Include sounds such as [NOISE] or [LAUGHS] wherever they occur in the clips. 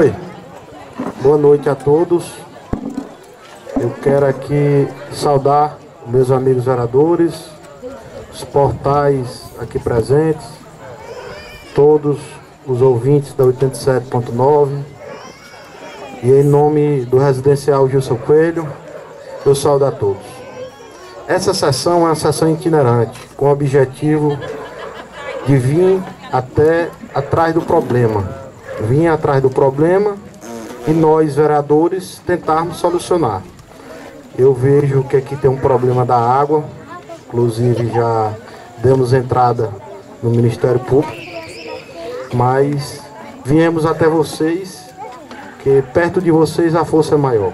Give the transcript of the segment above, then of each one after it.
Oi, boa noite a todos. Eu quero aqui saudar meus amigos vereadores, os portais aqui presentes, todos os ouvintes da 87.9 e em nome do residencial Gilson Coelho, eu saúdo a todos. Essa sessão é uma sessão itinerante, com o objetivo de vir até atrás do problema vir atrás do problema e nós, vereadores, tentarmos solucionar. Eu vejo que aqui tem um problema da água, inclusive já demos entrada no Ministério Público, mas viemos até vocês, que perto de vocês a força é maior.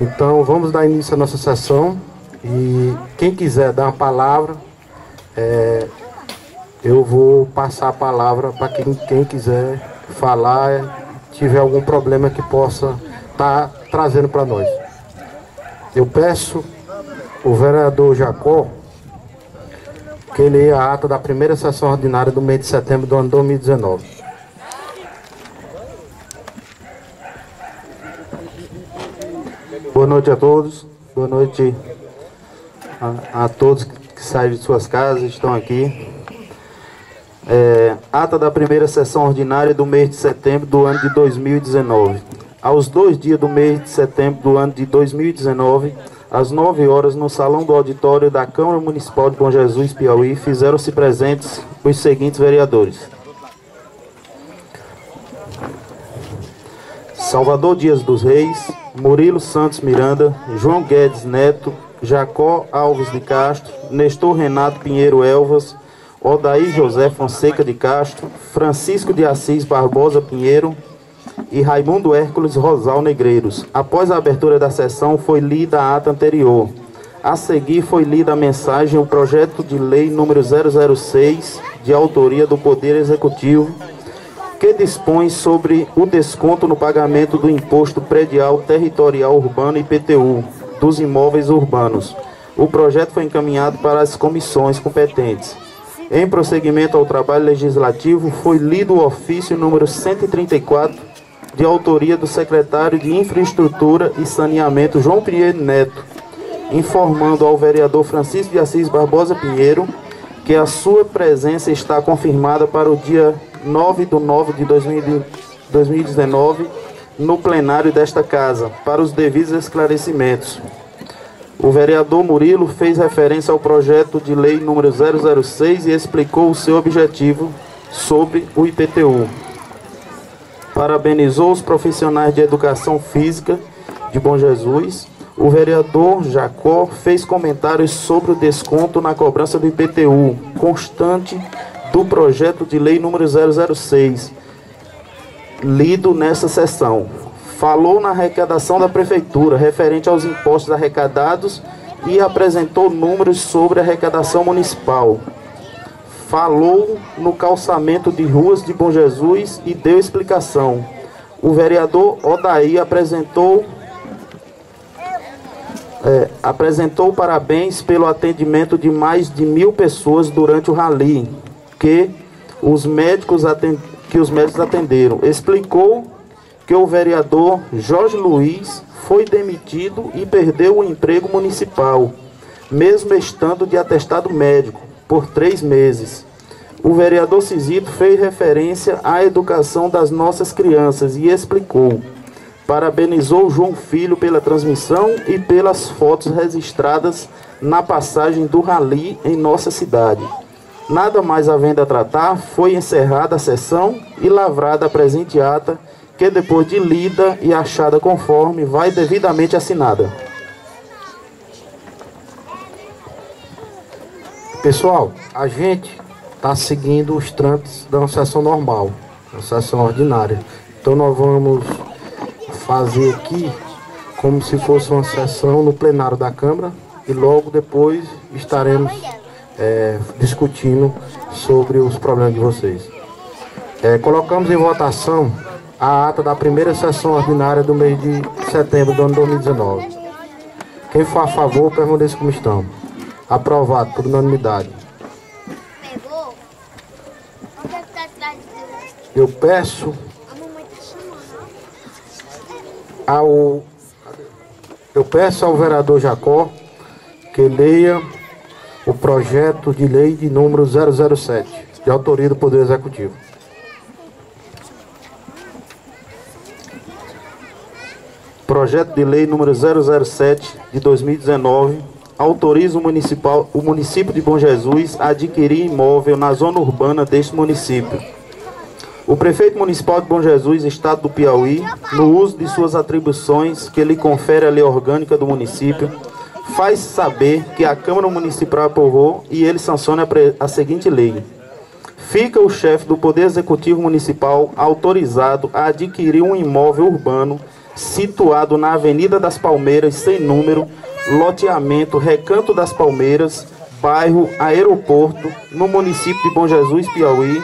Então vamos dar início à nossa sessão e quem quiser dar uma palavra, é, eu vou passar a palavra para quem, quem quiser falar, tiver algum problema que possa estar tá trazendo para nós. Eu peço o vereador Jacó que leia a ata da primeira sessão ordinária do mês de setembro do ano 2019. Boa noite a todos. Boa noite a, a todos que saem de suas casas, estão aqui. É, ata da primeira sessão ordinária do mês de setembro do ano de 2019. Aos dois dias do mês de setembro do ano de 2019, às 9 horas, no salão do auditório da Câmara Municipal de Bom Jesus, Piauí, fizeram-se presentes os seguintes vereadores: Salvador Dias dos Reis, Murilo Santos Miranda, João Guedes Neto, Jacó Alves de Castro, Nestor Renato Pinheiro Elvas, Odaí José Fonseca de Castro, Francisco de Assis Barbosa Pinheiro e Raimundo Hércules Rosal Negreiros. Após a abertura da sessão, foi lida a ata anterior. A seguir, foi lida a mensagem, o projeto de lei número 006, de autoria do Poder Executivo, que dispõe sobre o desconto no pagamento do Imposto Predial Territorial Urbano IPTU dos imóveis urbanos. O projeto foi encaminhado para as comissões competentes. Em prosseguimento ao trabalho legislativo, foi lido o ofício número 134, de autoria do secretário de Infraestrutura e Saneamento, João Pinheiro Neto, informando ao vereador Francisco de Assis Barbosa Pinheiro que a sua presença está confirmada para o dia 9 de 9 de 2019 no plenário desta casa, para os devidos esclarecimentos. O vereador Murilo fez referência ao projeto de lei número 006 e explicou o seu objetivo sobre o IPTU. Parabenizou os profissionais de educação física de Bom Jesus. O vereador Jacó fez comentários sobre o desconto na cobrança do IPTU, constante do projeto de lei número 006, lido nessa sessão falou na arrecadação da prefeitura referente aos impostos arrecadados e apresentou números sobre a arrecadação municipal. Falou no calçamento de ruas de Bom Jesus e deu explicação. O vereador Odaí apresentou é, apresentou parabéns pelo atendimento de mais de mil pessoas durante o rally que os médicos atend, que os médicos atenderam. Explicou que o vereador Jorge Luiz foi demitido e perdeu o emprego municipal, mesmo estando de atestado médico, por três meses. O vereador Cisito fez referência à educação das nossas crianças e explicou. Parabenizou João Filho pela transmissão e pelas fotos registradas na passagem do rally em nossa cidade. Nada mais havendo a tratar, foi encerrada a sessão e lavrada a presente ata que depois de lida e achada conforme, vai devidamente assinada. Pessoal, a gente está seguindo os trâmites da sessão normal, uma sessão ordinária. Então nós vamos fazer aqui como se fosse uma sessão no plenário da Câmara e logo depois estaremos é, discutindo sobre os problemas de vocês. É, colocamos em votação a ata da primeira sessão ordinária do mês de setembro do ano 2019. Quem for a favor, permaneça como estão. Aprovado por unanimidade. Eu peço ao eu peço ao vereador Jacó que leia o projeto de lei de número 007, de autoria do Poder Executivo. Projeto de lei número 007 de 2019 autoriza o, municipal, o município de Bom Jesus a adquirir imóvel na zona urbana deste município. O prefeito municipal de Bom Jesus, estado do Piauí, no uso de suas atribuições que lhe confere a lei orgânica do município, faz saber que a Câmara Municipal aprovou e ele sanciona a, a seguinte lei. Fica o chefe do Poder Executivo Municipal autorizado a adquirir um imóvel urbano situado na Avenida das Palmeiras, sem número, loteamento Recanto das Palmeiras, bairro Aeroporto, no município de Bom Jesus, Piauí,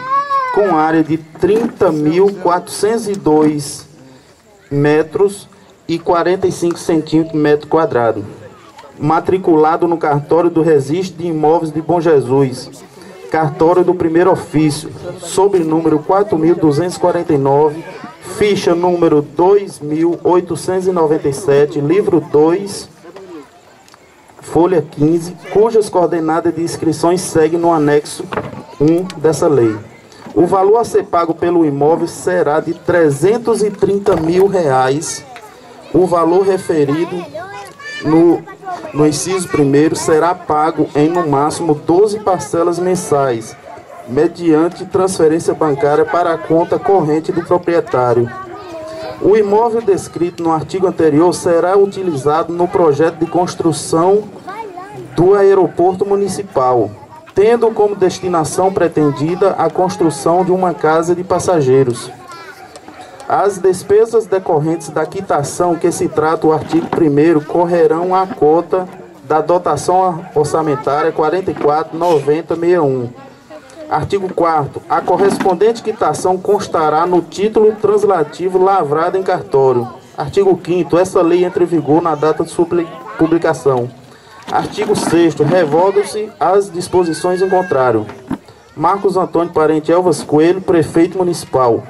com área de 30.402 metros e 45 centímetros metro quadrado. Matriculado no cartório do Registro de Imóveis de Bom Jesus, cartório do primeiro ofício, sob número 4.249, ficha número 2897, livro 2, folha 15, cujas coordenadas de inscrições seguem no anexo 1 dessa lei. O valor a ser pago pelo imóvel será de 330 mil reais. O valor referido no, no inciso primeiro será pago em no máximo 12 parcelas mensais, mediante transferência bancária para a conta corrente do proprietário. O imóvel descrito no artigo anterior será utilizado no projeto de construção do aeroporto municipal, tendo como destinação pretendida a construção de uma casa de passageiros. As despesas decorrentes da quitação que se trata o artigo 1 correrão à cota da dotação orçamentária 449061 Artigo 4 A correspondente quitação constará no título translativo lavrado em cartório. Artigo 5 Essa lei entra em vigor na data de sua publicação. Artigo 6 Revogam-se as disposições em contrário. Marcos Antônio Parente Elvas Coelho, Prefeito Municipal.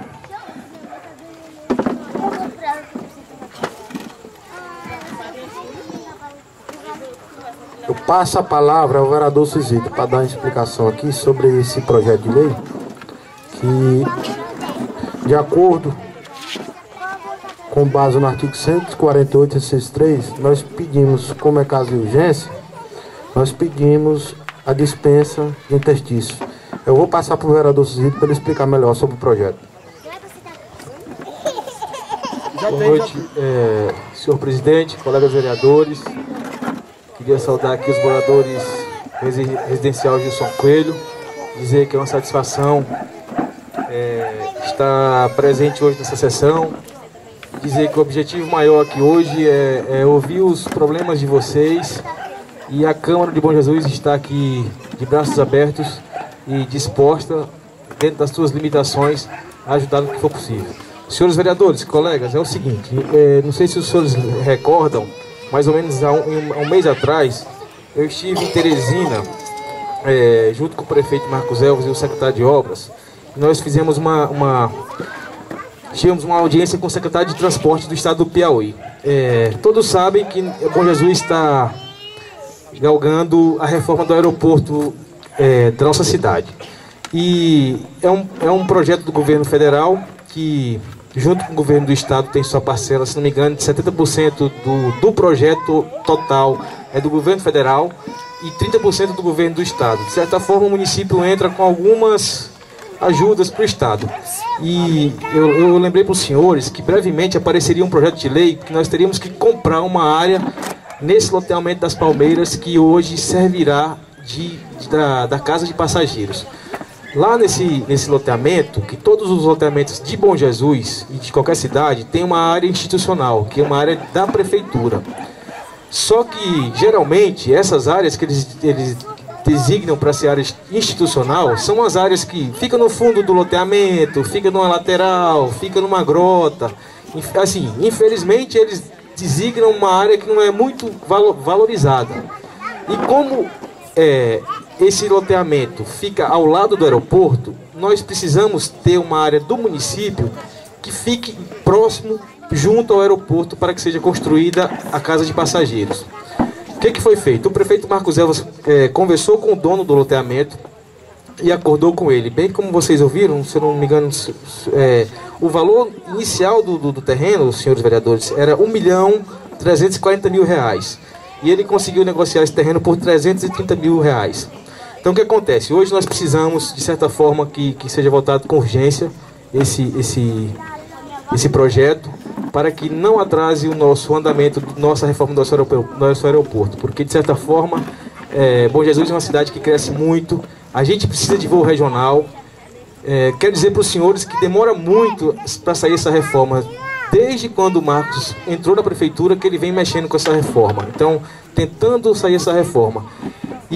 Eu passo a palavra ao vereador Cizito para dar uma explicação aqui sobre esse projeto de lei, que, de acordo com base no artigo 148, 63, nós pedimos, como é caso de urgência, nós pedimos a dispensa de interstício. Eu vou passar para o vereador Cizito para ele explicar melhor sobre o projeto. Boa noite, é, senhor presidente, colegas vereadores, Queria saudar aqui os moradores residencial Gilson Coelho, dizer que é uma satisfação é, estar presente hoje nessa sessão, dizer que o objetivo maior aqui hoje é, é ouvir os problemas de vocês e a Câmara de Bom Jesus está aqui de braços abertos e disposta, dentro das suas limitações, a ajudar no que for possível. Senhores vereadores, colegas, é o seguinte, é, não sei se os senhores recordam, mais ou menos há um, um mês atrás, eu estive em Teresina, é, junto com o prefeito Marcos Elves e o secretário de Obras. Nós fizemos uma, uma tivemos uma audiência com o secretário de Transporte do estado do Piauí. É, todos sabem que Bom Jesus está galgando a reforma do aeroporto é, da nossa cidade. E é um, é um projeto do governo federal que junto com o governo do estado, tem sua parcela, se não me engano, de 70% do, do projeto total é do governo federal e 30% do governo do estado. De certa forma, o município entra com algumas ajudas para o estado. E eu, eu lembrei para os senhores que brevemente apareceria um projeto de lei que nós teríamos que comprar uma área nesse loteamento das Palmeiras que hoje servirá de, de da, da casa de passageiros. Lá nesse, nesse loteamento, que todos os loteamentos de Bom Jesus e de qualquer cidade tem uma área institucional, que é uma área da prefeitura. Só que, geralmente, essas áreas que eles, eles designam para ser área institucional são as áreas que ficam no fundo do loteamento, fica numa lateral, fica numa grota. Assim, infelizmente, eles designam uma área que não é muito valorizada. E como é, esse loteamento fica ao lado do aeroporto, nós precisamos ter uma área do município que fique próximo, junto ao aeroporto, para que seja construída a casa de passageiros. O que, que foi feito? O prefeito Marcos Elvas é, conversou com o dono do loteamento e acordou com ele. Bem como vocês ouviram, se eu não me engano, é, o valor inicial do, do, do, terreno, senhores vereadores, era 1 milhão 340 mil reais. E ele conseguiu negociar esse terreno por 330 mil reais. Então o que acontece? Hoje nós precisamos, de certa forma, que, que seja votado com urgência esse, esse, esse projeto para que não atrase o nosso andamento, nossa reforma do nosso aeroporto, porque de certa forma, é, Bom Jesus é uma cidade que cresce muito, a gente precisa de voo regional. É, quero dizer para os senhores que demora muito para sair essa reforma. Desde quando o Marcos entrou na prefeitura que ele vem mexendo com essa reforma. Então, tentando sair essa reforma.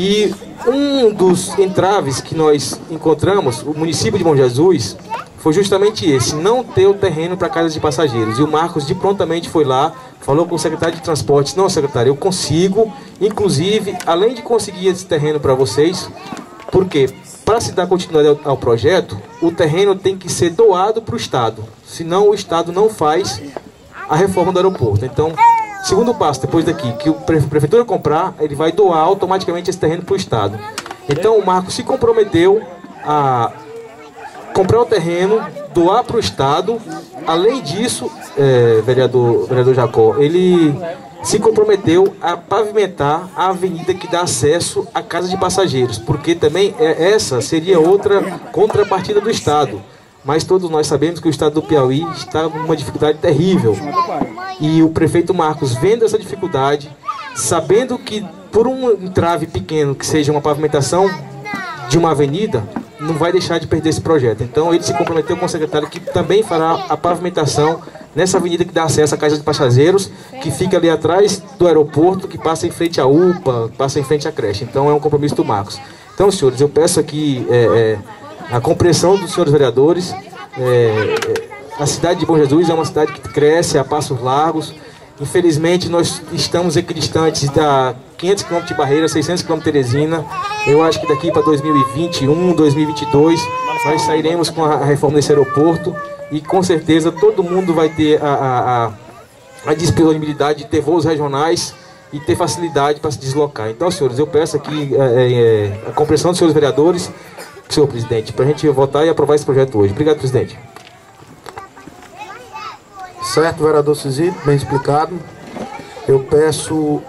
E um dos entraves que nós encontramos, o município de Bom Jesus, foi justamente esse, não ter o terreno para casa de passageiros. E o Marcos de prontamente foi lá, falou com o secretário de transportes, não, secretário, eu consigo, inclusive, além de conseguir esse terreno para vocês, porque para se dar continuidade ao, ao, projeto, o terreno tem que ser doado para o Estado, senão o Estado não faz a reforma do aeroporto. Então, segundo passo, depois daqui, que a prefeitura comprar, ele vai doar automaticamente esse terreno para o Estado. Então, o Marco se comprometeu a comprar o terreno, doar para o Estado. Além disso, é, vereador, vereador Jacó, ele se comprometeu a pavimentar a avenida que dá acesso à casa de passageiros, porque também é, essa seria outra contrapartida do Estado. Mas todos nós sabemos que o Estado do Piauí está com uma dificuldade terrível. E o prefeito Marcos, vendo essa dificuldade, sabendo que por um entrave pequeno, que seja uma pavimentação de uma avenida, não vai deixar de perder esse projeto. Então ele se comprometeu com o secretário que também fará a pavimentação nessa avenida que dá acesso à Casa de Passageiros, que fica ali atrás do aeroporto, que passa em frente à UPA, passa em frente à creche. Então é um compromisso do Marcos. Então, senhores, eu peço aqui é, é, a compreensão dos senhores vereadores. É, é a cidade de Bom Jesus é uma cidade que cresce a passos largos. Infelizmente, nós estamos equidistantes da 500 km de Barreira, 600 km de Teresina. Eu acho que daqui para 2021, 2022, nós sairemos com a reforma desse aeroporto e com certeza todo mundo vai ter a, a, a, a disponibilidade de ter voos regionais e ter facilidade para se deslocar. Então, senhores, eu peço aqui é, é, é a compreensão dos senhores vereadores, senhor presidente, para a gente votar e aprovar esse projeto hoje. Obrigado, presidente. Certo, vereador Cizito, bem explicado. Eu peço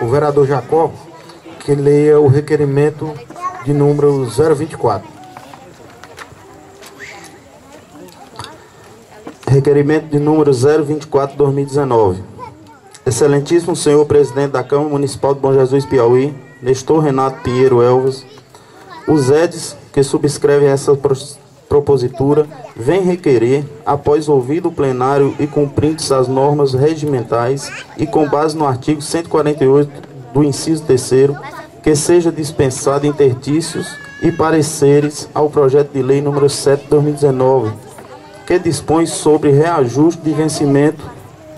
o vereador Jacó que leia o requerimento de número 024. Requerimento de número 024-2019. Excelentíssimo senhor presidente da Câmara Municipal de Bom Jesus Piauí, Nestor Renato Pinheiro Elvas, os EDs que subscrevem essa propositura vem requerer, após ouvido o plenário e cumprindo as normas regimentais e com base no artigo 148 do inciso 3 que seja dispensado intertícios e pareceres ao projeto de lei número 7 de 2019 que dispõe sobre reajuste de vencimento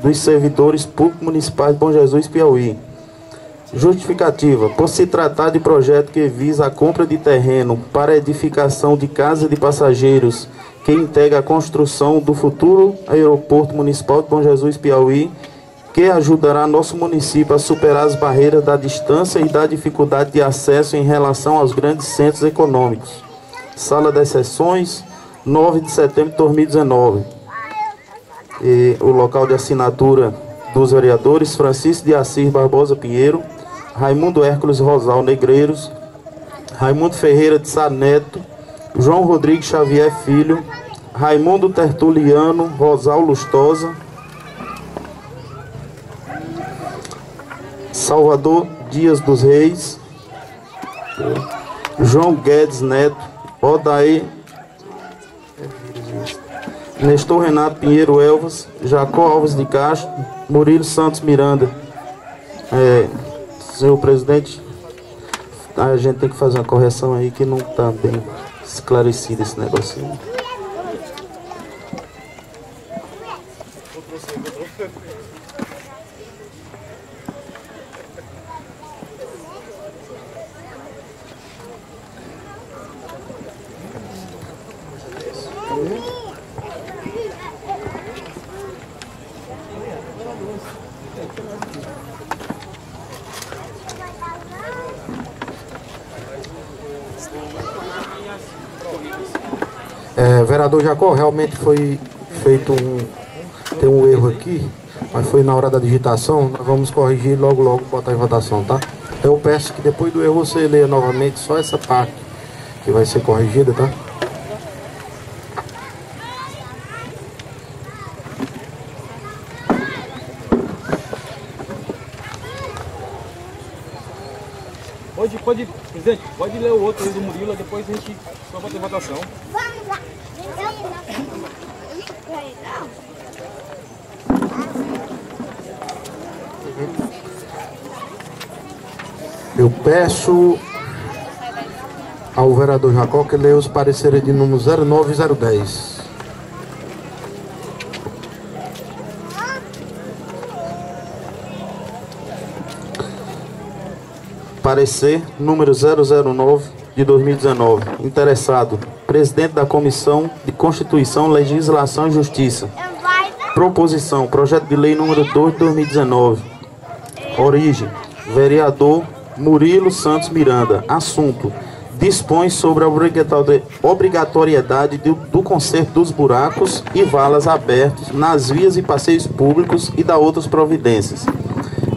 dos servidores públicos municipais de Bom Jesus Piauí. Justificativa: por se tratar de projeto que visa a compra de terreno para edificação de casa de passageiros que integra a construção do futuro aeroporto municipal de Bom Jesus Piauí, que ajudará nosso município a superar as barreiras da distância e da dificuldade de acesso em relação aos grandes centros econômicos. Sala das sessões, 9 de setembro de 2019. E o local de assinatura dos vereadores Francisco de Assis Barbosa Pinheiro, Raimundo Hércules Rosal Negreiros, Raimundo Ferreira de Sá Neto, João Rodrigues Xavier Filho, Raimundo Tertuliano Rosal Lustosa, Salvador Dias dos Reis, João Guedes Neto, Odaí Nestor Renato Pinheiro Elvas, Jacó Alves de Castro, Murilo Santos Miranda. É, senhor presidente, a gente tem que fazer uma correção aí que não está bem esclarecido esse negócio aí. É, Jacó, realmente foi feito um. Tem um erro aqui, mas foi na hora da digitação. Nós vamos corrigir logo, logo botar em votação, tá? Eu peço que depois do erro você leia novamente só essa parte que vai ser corrigida, tá? Pode, pode, presidente, pode ler o outro aí do Murilo, depois a gente vai bater votação. Eu peço ao vereador Jacó que leia os pareceres de número 09 e 010. Parecer número 009 de 2019. Interessado. Presidente da Comissão de Constituição, Legislação e Justiça. Proposição. Projeto de Lei número 2 de 2019. Origem. Vereador Murilo Santos Miranda. Assunto. Dispõe sobre a obrigatoriedade do, do conserto dos buracos e valas abertos nas vias e passeios públicos e da outras providências.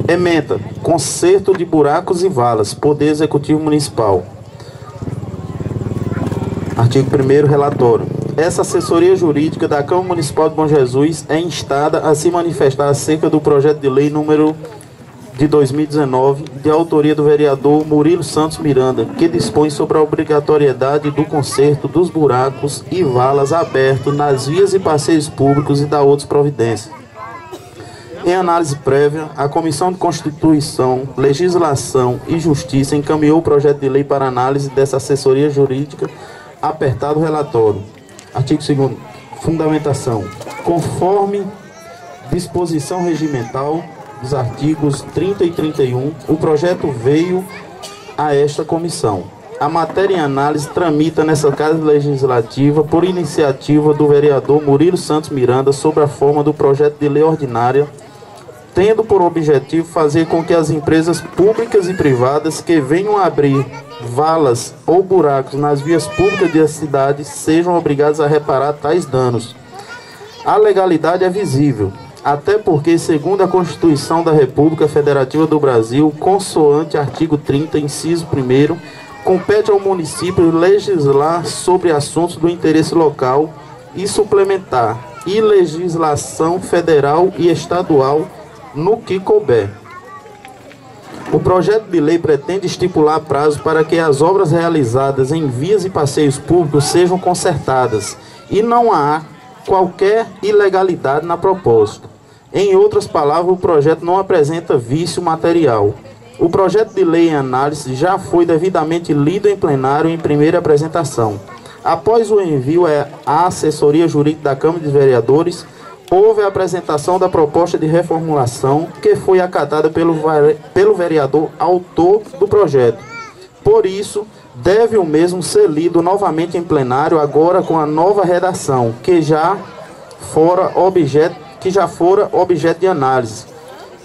Ementa. Conserto de buracos e valas. Poder Executivo Municipal. Artigo 1 relatório. Essa assessoria jurídica da Câmara Municipal de Bom Jesus é instada a se manifestar acerca do projeto de lei número de 2019, de autoria do vereador Murilo Santos Miranda, que dispõe sobre a obrigatoriedade do conserto dos buracos e valas abertos nas vias e passeios públicos e da outras providências. Em análise prévia, a Comissão de Constituição, Legislação e Justiça encaminhou o projeto de lei para análise dessa assessoria jurídica, apertado relatório. Artigo 2 Fundamentação. Conforme disposição regimental dos artigos 30 e 31, o projeto veio a esta comissão. A matéria em análise tramita nessa Casa Legislativa por iniciativa do vereador Murilo Santos Miranda sob a forma do projeto de lei ordinária, tendo por objetivo fazer com que as empresas públicas e privadas que venham abrir valas ou buracos nas vias públicas da cidade sejam obrigadas a reparar tais danos. A legalidade é visível, até porque, segundo a Constituição da República Federativa do Brasil, consoante artigo 30, inciso 1, compete ao município legislar sobre assuntos do interesse local e suplementar e legislação federal e estadual no que couber. O projeto de lei pretende estipular prazo para que as obras realizadas em vias e passeios públicos sejam consertadas e não há qualquer ilegalidade na proposta. Em outras palavras, o projeto não apresenta vício material. O projeto de lei em análise já foi devidamente lido em plenário em primeira apresentação. Após o envio à assessoria jurídica da Câmara de Vereadores, houve a apresentação da proposta de reformulação que foi acatada pelo, pelo vereador autor do projeto. Por isso, deve o mesmo ser lido novamente em plenário agora com a nova redação, que já fora objeto que já fora objeto de análise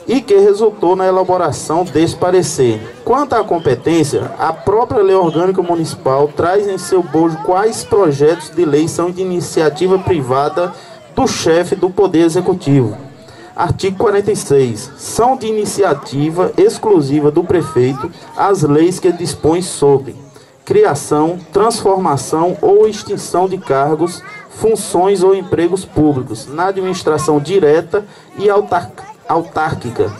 e que resultou na elaboração desse parecer. Quanto à competência, a própria Lei Orgânica Municipal traz em seu bojo quais projetos de lei são de iniciativa privada do chefe do Poder Executivo. Artigo 46. São de iniciativa exclusiva do prefeito as leis que dispõem sobre criação, transformação ou extinção de cargos funções ou empregos públicos na administração direta e autárquica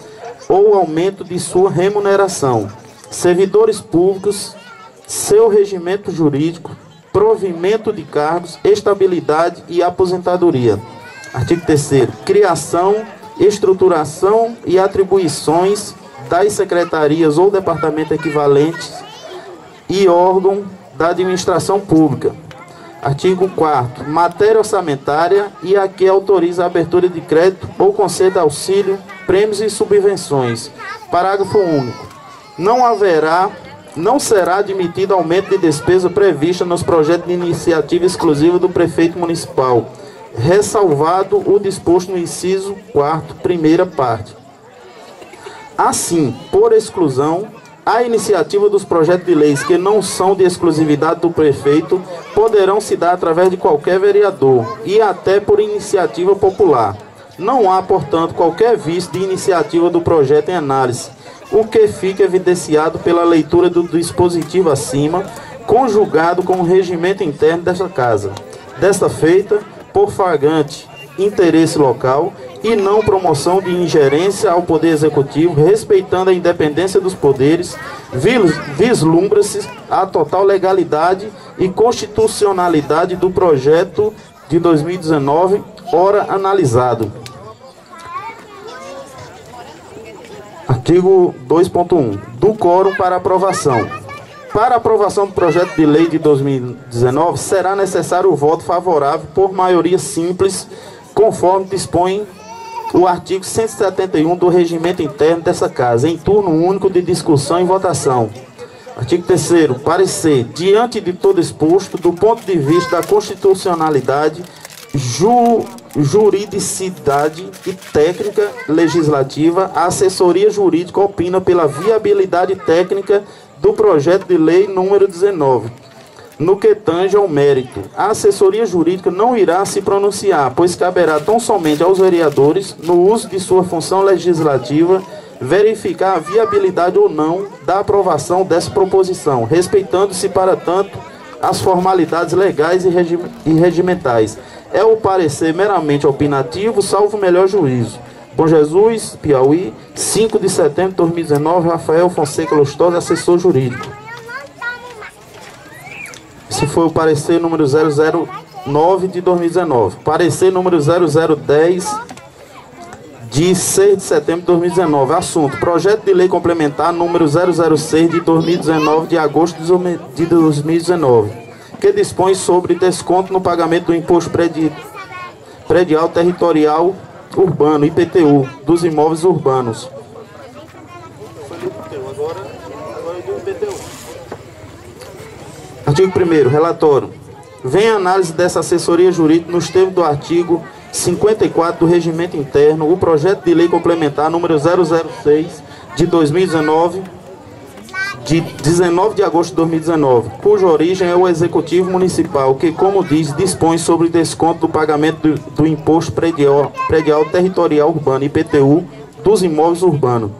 ou aumento de sua remuneração. Servidores públicos, seu regimento jurídico, provimento de cargos, estabilidade e aposentadoria. Artigo 3 Criação, estruturação e atribuições das secretarias ou departamentos equivalentes e órgão da administração pública. Artigo 4 Matéria orçamentária e aqui autoriza a abertura de crédito ou conceda auxílio, prêmios e subvenções. Parágrafo único. Não haverá, não será admitido aumento de despesa prevista nos projetos de iniciativa exclusiva do prefeito municipal, ressalvado o disposto no inciso 4 primeira parte. Assim, por exclusão, A iniciativa dos projetos de leis que não são de exclusividade do prefeito poderão se dar através de qualquer vereador e até por iniciativa popular. Não há, portanto, qualquer vício de iniciativa do projeto em análise, o que fica evidenciado pela leitura do dispositivo acima, conjugado com o regimento interno desta casa. Desta feita, por flagrante interesse local e não promoção de ingerência ao Poder Executivo, respeitando a independência dos poderes, vislumbra-se a total legalidade e constitucionalidade do projeto de 2019, ora analisado. Artigo 2.1. Do quórum para aprovação. Para aprovação do projeto de lei de 2019, será necessário o voto favorável por maioria simples, conforme dispõe o artigo 171 do regimento interno dessa casa, em turno único de discussão e votação. Artigo 3 parecer, diante de todo exposto, do ponto de vista da constitucionalidade, ju, juridicidade e técnica legislativa, a assessoria jurídica opina pela viabilidade técnica do projeto de lei número 19 no que tange ao mérito. A assessoria jurídica não irá se pronunciar, pois caberá tão somente aos vereadores, no uso de sua função legislativa, verificar a viabilidade ou não da aprovação dessa proposição, respeitando-se, para tanto, as formalidades legais e regimentais. É o parecer meramente opinativo, salvo o melhor juízo. Bom Jesus, Piauí, 5 de setembro de 2019, Rafael Fonseca Lustosa, assessor jurídico. Esse foi o parecer número 009 de 2019. Parecer número 0010 de 6 de setembro de 2019. Assunto: Projeto de Lei Complementar número 006 de 2019, de agosto de 2019, que dispõe sobre desconto no pagamento do imposto predial territorial urbano, IPTU, dos imóveis urbanos. Artigo 1 relatório. Vem a análise dessa assessoria jurídica nos termos do artigo 54 do Regimento Interno, o projeto de lei complementar número 006 de 2019, de 19 de agosto de 2019, cuja origem é o Executivo Municipal, que, como diz, dispõe sobre desconto do pagamento do, do Imposto predial, predial Territorial Urbano, IPTU, dos imóveis urbanos.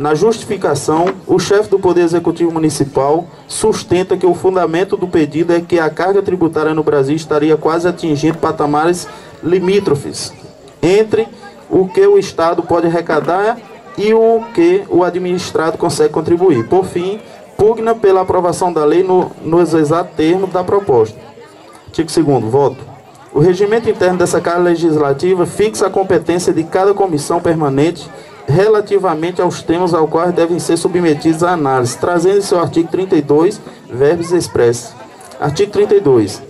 Na justificação, o chefe do Poder Executivo Municipal sustenta que o fundamento do pedido é que a carga tributária no Brasil estaria quase atingindo patamares limítrofes entre o que o Estado pode arrecadar e o que o administrado consegue contribuir. Por fim, pugna pela aprovação da lei no, nos exatos termos da proposta. Artigo 2 voto. O regimento interno dessa Casa Legislativa fixa a competência de cada comissão permanente relativamente aos temas aos quais devem ser submetidos à análise, trazendo seu artigo 32, verbos expressos. Artigo 32.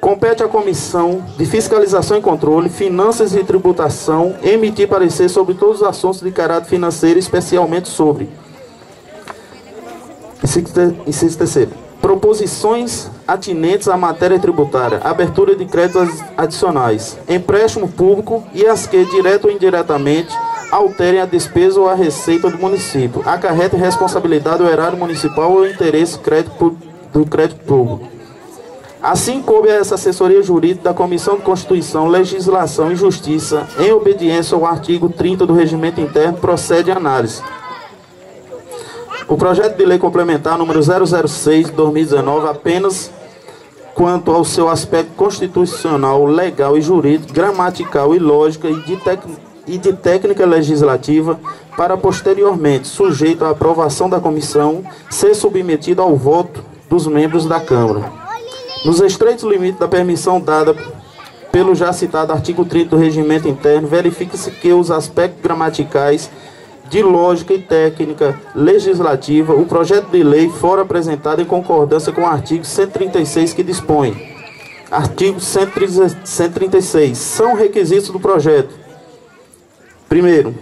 Compete à Comissão de Fiscalização e Controle, Finanças e Tributação emitir parecer sobre todos os assuntos de caráter financeiro, especialmente sobre. Inciso terceiro. Proposições atinentes à matéria tributária, abertura de créditos adicionais, empréstimo público e as que, direto ou indiretamente, alterem a despesa ou a receita do município, acarreta responsabilidade do erário municipal ou interesse crédito do crédito público. Assim coube a essa assessoria jurídica da Comissão de Constituição, Legislação e Justiça, em obediência ao artigo 30 do Regimento Interno, procede a análise. O projeto de lei complementar número 006 de 2019 apenas quanto ao seu aspecto constitucional, legal e jurídico, gramatical e lógica e de técnica e de técnica legislativa para posteriormente, sujeito à aprovação da comissão, ser submetido ao voto dos membros da Câmara. Nos estreitos limites da permissão dada pelo já citado artigo 30 do Regimento Interno, verifica-se que os aspectos gramaticais de lógica e técnica legislativa, o projeto de lei fora apresentado em concordância com o artigo 136 que dispõe. Artigo 136. São requisitos do projeto Primeiro,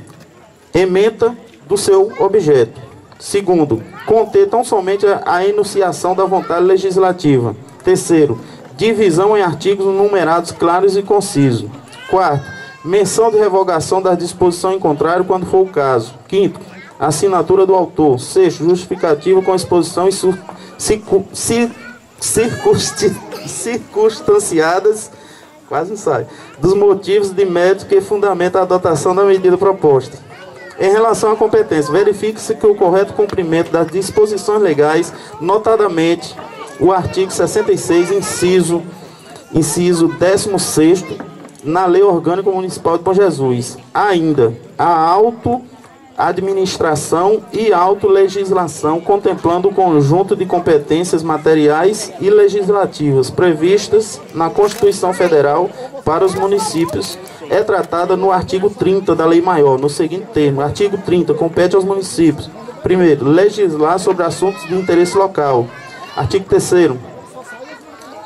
ementa do seu objeto. Segundo, conter tão somente a enunciação da vontade legislativa. Terceiro, divisão em artigos numerados claros e concisos. Quarto, menção de revogação da disposição em contrário quando for o caso. Quinto, Assinatura do autor. Sexto, justificativo com exposição e [LAUGHS] circunstanciadas, quase sai, dos motivos de mérito que fundamentam a adotação da medida proposta. Em relação à competência, verifique-se que o correto cumprimento das disposições legais, notadamente o artigo 66, inciso, inciso 16 na Lei Orgânica Municipal de Bom Jesus. Ainda, a auto administração e autolegislação, contemplando o conjunto de competências materiais e legislativas previstas na Constituição Federal para os municípios, é tratada no artigo 30 da Lei Maior, no seguinte termo: artigo 30 compete aos municípios, primeiro, legislar sobre assuntos de interesse local. Artigo 3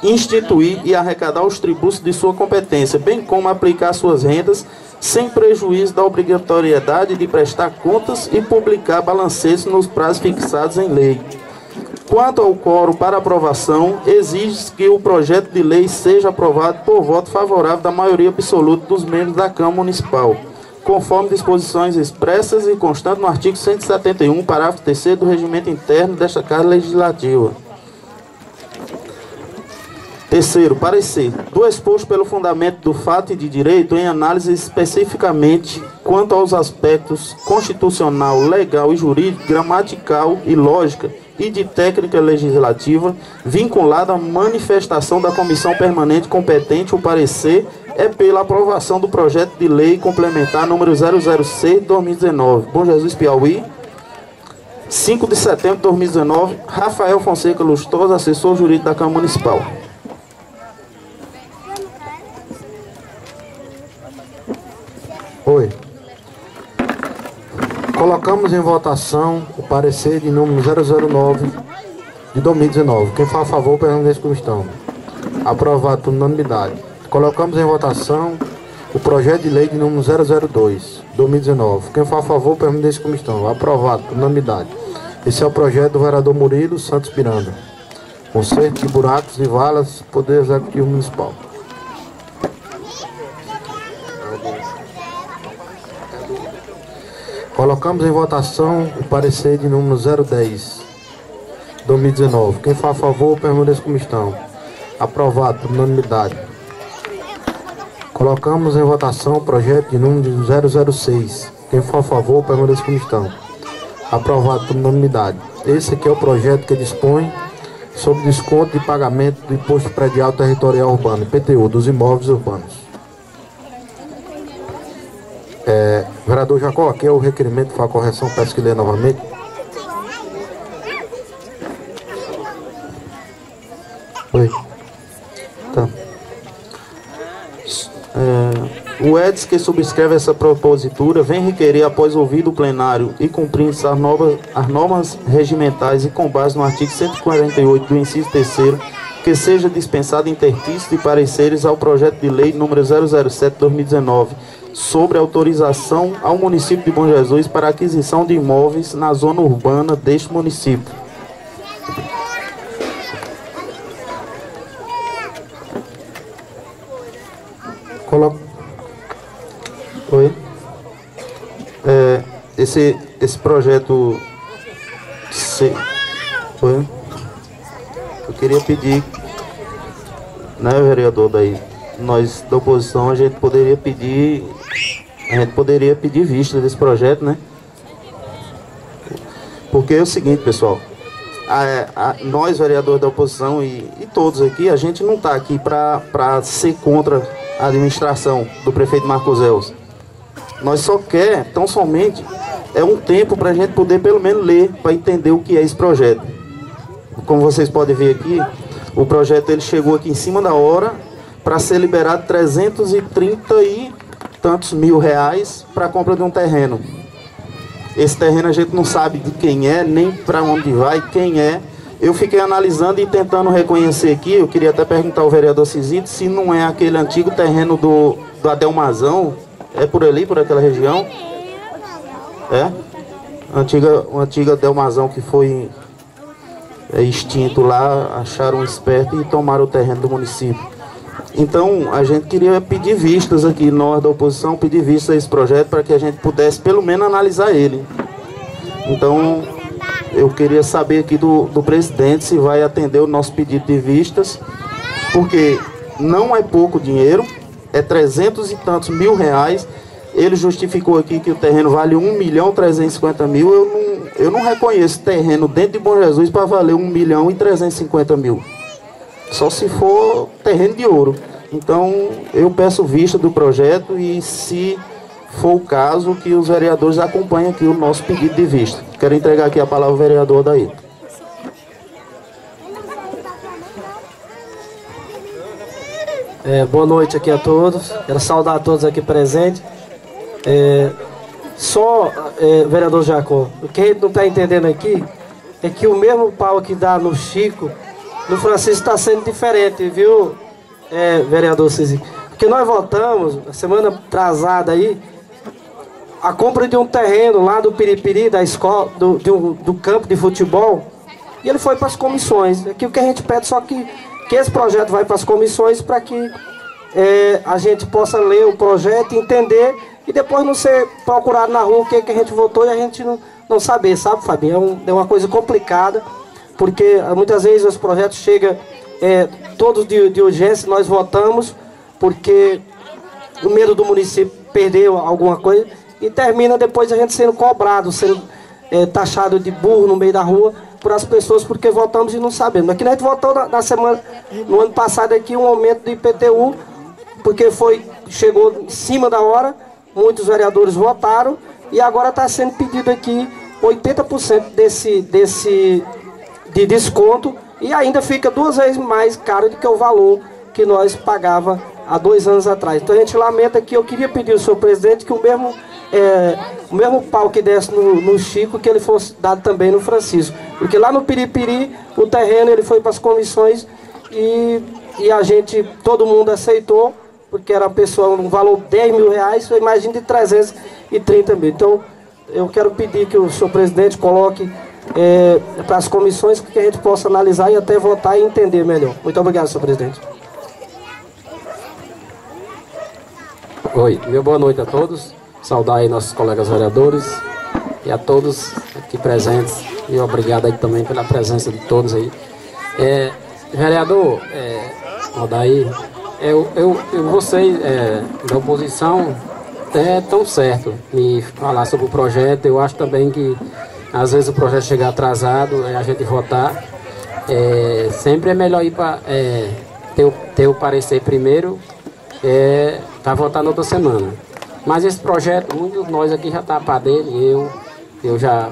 instituir e arrecadar os tributos de sua competência, bem como aplicar suas rendas sem prejuízo da obrigatoriedade de prestar contas e publicar balancetes nos prazos fixados em lei. Quanto ao quórum para aprovação, exige que o projeto de lei seja aprovado por voto favorável da maioria absoluta dos membros da Câmara Municipal, conforme disposições expressas e constantes no artigo 171, parágrafo 3 do regimento interno desta Casa Legislativa. Terceiro, parecer. Do exposto pelo fundamento do fato e de direito em análise especificamente quanto aos aspectos constitucional, legal e jurídico, gramatical e lógica e de técnica legislativa, vinculada à manifestação da comissão permanente competente, o parecer é pela aprovação do projeto de lei complementar número 006 de 2019. Bom Jesus Piauí. 5 de setembro de 2019, Rafael Fonseca Lustoso, assessor jurídico da Câmara Municipal. Oi. Colocamos em votação o parecer de número 009 de 2019. Quem for a favor, permaneça como estão. Aprovado por unanimidade. Colocamos em votação o projeto de lei de número 002 de 2019. Quem for a favor, permaneça como estão. Aprovado por unanimidade. Esse é o projeto do vereador Murilo Santos Miranda. Conserto de buracos e valas, Poder Executivo Municipal. Colocamos em votação o parecer de número 010, 2019. Quem for a favor, permaneça como estão. Aprovado por unanimidade. Colocamos em votação o projeto de número 006. Quem for a favor, permaneça como estão. Aprovado por unanimidade. Esse aqui é o projeto que dispõe sobre desconto de pagamento do Imposto Predial Territorial Urbano, IPTU, dos imóveis urbanos. É, vereador Jacó, aqui é o requerimento para a correção, peço que lê novamente. Oi. Tá. É, o EDS que subscreve essa propositura vem requerer, após ouvido o plenário e cumprindo as, novas, as normas regimentais e com base no artigo 148 do inciso 3 que seja dispensado intertício de pareceres ao projeto de lei número 007-2019 sobre autorização ao município de Bom Jesus para aquisição de imóveis na zona urbana deste município. Colo... Oi? É, esse, esse projeto... Se... Oi? Eu queria pedir, né, vereador, daí, nós da oposição, a gente poderia pedir a gente poderia pedir vista desse projeto, né? Porque é o seguinte, pessoal, a, a, nós, vereadores da oposição e, e, todos aqui, a gente não está aqui para ser contra a administração do prefeito Marcos Elos. Nós só quer, tão somente, é um tempo para a gente poder pelo menos ler, para entender o que é esse projeto. Como vocês podem ver aqui, o projeto ele chegou aqui em cima da hora para ser liberado 330 e tantos mil reais para compra de um terreno. Esse terreno a gente não sabe de quem é, nem para onde vai, quem é. Eu fiquei analisando e tentando reconhecer aqui, eu queria até perguntar ao vereador Cisito se não é aquele antigo terreno do, do Adelmazão, é por ali, por aquela região? É? Antiga, o antigo Adelmazão que foi é, extinto lá, acharam esperto e tomaram o terreno do município. Então, a gente queria pedir vistas aqui, nós da oposição, pedir vistas a esse projeto para que a gente pudesse pelo menos analisar ele. Então, eu queria saber aqui do, do presidente se vai atender o nosso pedido de vistas, porque não é pouco dinheiro, é trezentos e tantos mil reais. Ele justificou aqui que o terreno vale 1 milhão 350 mil. Eu não, eu não reconheço terreno dentro de Bom Jesus para valer 1 milhão e 350 mil. Só se for terreno de ouro. Então, eu peço vista do projeto e, se for o caso, que os vereadores acompanhem aqui o nosso pedido de vista. Quero entregar aqui a palavra ao vereador daí. É, boa noite aqui a todos. Quero saudar a todos aqui presentes. É, só, é, vereador Jacó, o que a gente não está entendendo aqui é que o mesmo pau que dá no Chico, no Francisco está sendo diferente, viu, é, vereador Cizi? Porque nós votamos, na semana atrasada aí, a compra de um terreno lá do Piripiri, da escola, do, um, do campo de futebol, e ele foi para as comissões. Aqui o que a gente pede só que que esse projeto vai para as comissões para que é, a gente possa ler o projeto, entender e depois não ser procurado na rua o que, que a gente votou e a gente não, não saber, sabe, Fabinho? É, um, é uma coisa complicada, porque muitas vezes os projetos chegam é, todos de, de urgência, nós votamos, porque o medo do município perdeu alguma coisa e termina depois a gente sendo cobrado, sendo é, taxado de burro no meio da rua para as pessoas porque votamos e não sabemos. Aqui nós votamos na, na, semana, no ano passado aqui um aumento do IPTU, porque foi, chegou em cima da hora, muitos vereadores votaram e agora está sendo pedido aqui 80% desse, desse de desconto e ainda fica duas vezes mais caro do que o valor que nós pagava há dois anos atrás. Então a gente lamenta que eu queria pedir ao senhor presidente que o mesmo é, o mesmo pau que desce no, no, Chico, que ele fosse dado também no Francisco. Porque lá no Piripiri, o terreno ele foi para as comissões e, e a gente, todo mundo aceitou, porque era pessoa, um valor de 10 mil reais, eu imagino de 330 mil. Então, eu quero pedir que o senhor presidente coloque é, para as comissões que a gente possa analisar e até votar e entender melhor. Muito obrigado, senhor presidente. Oi, meu boa noite a todos saudar aí nossos colegas vereadores e a todos aqui presentes e obrigado aí também pela presença de todos aí. É, vereador, é, Odaí, eu, eu, eu vocês é, da oposição é tão certo me falar sobre o projeto. Eu acho também que às vezes o projeto chegar atrasado, é a gente votar. É, sempre é melhor ir para é, ter, ter o parecer primeiro é, para votar na outra semana. Mas esse projeto, muitos de nós aqui já tá para dele, eu, eu já,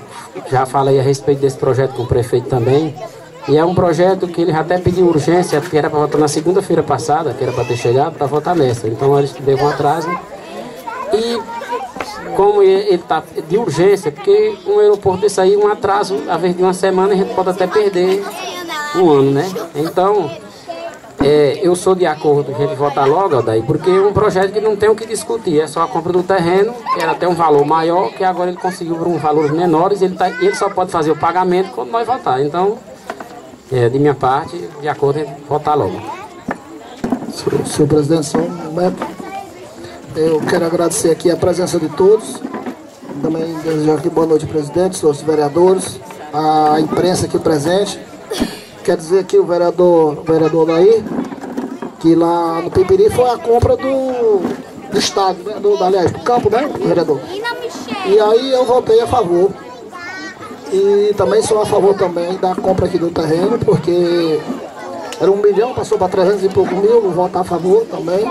já falei a respeito desse projeto com o prefeito também. E é um projeto que ele até pediu urgência, que era para votar na segunda-feira passada, que era para ter chegado, para votar nessa. Então eles deu um atraso. E como ele está de urgência, porque um aeroporto desse aí, um atraso, a vez de uma semana, a gente pode até perder um ano, né? Então, é, eu sou de acordo que a gente votar logo, daí, porque é um projeto que não tem o que discutir, é só a compra do terreno, que era até um valor maior, que agora ele conseguiu por um valores menores, ele, tá, ele só pode fazer o pagamento quando nós votar. Então, é, de minha parte, de acordo, a gente votar logo. Senhor, senhor presidente, só um. Eu quero agradecer aqui a presença de todos. Também desejar aqui boa noite, presidente, senhores vereadores, a imprensa aqui presente quer dizer que o vereador, o vereador daí, que lá no Pipiri foi a compra do, do né? do, aliás, do campo, né, vereador? E aí eu votei a favor. E também sou a favor também da compra aqui do terreno, porque era um milhão, passou para 300 e pouco mil, vou votar a favor também.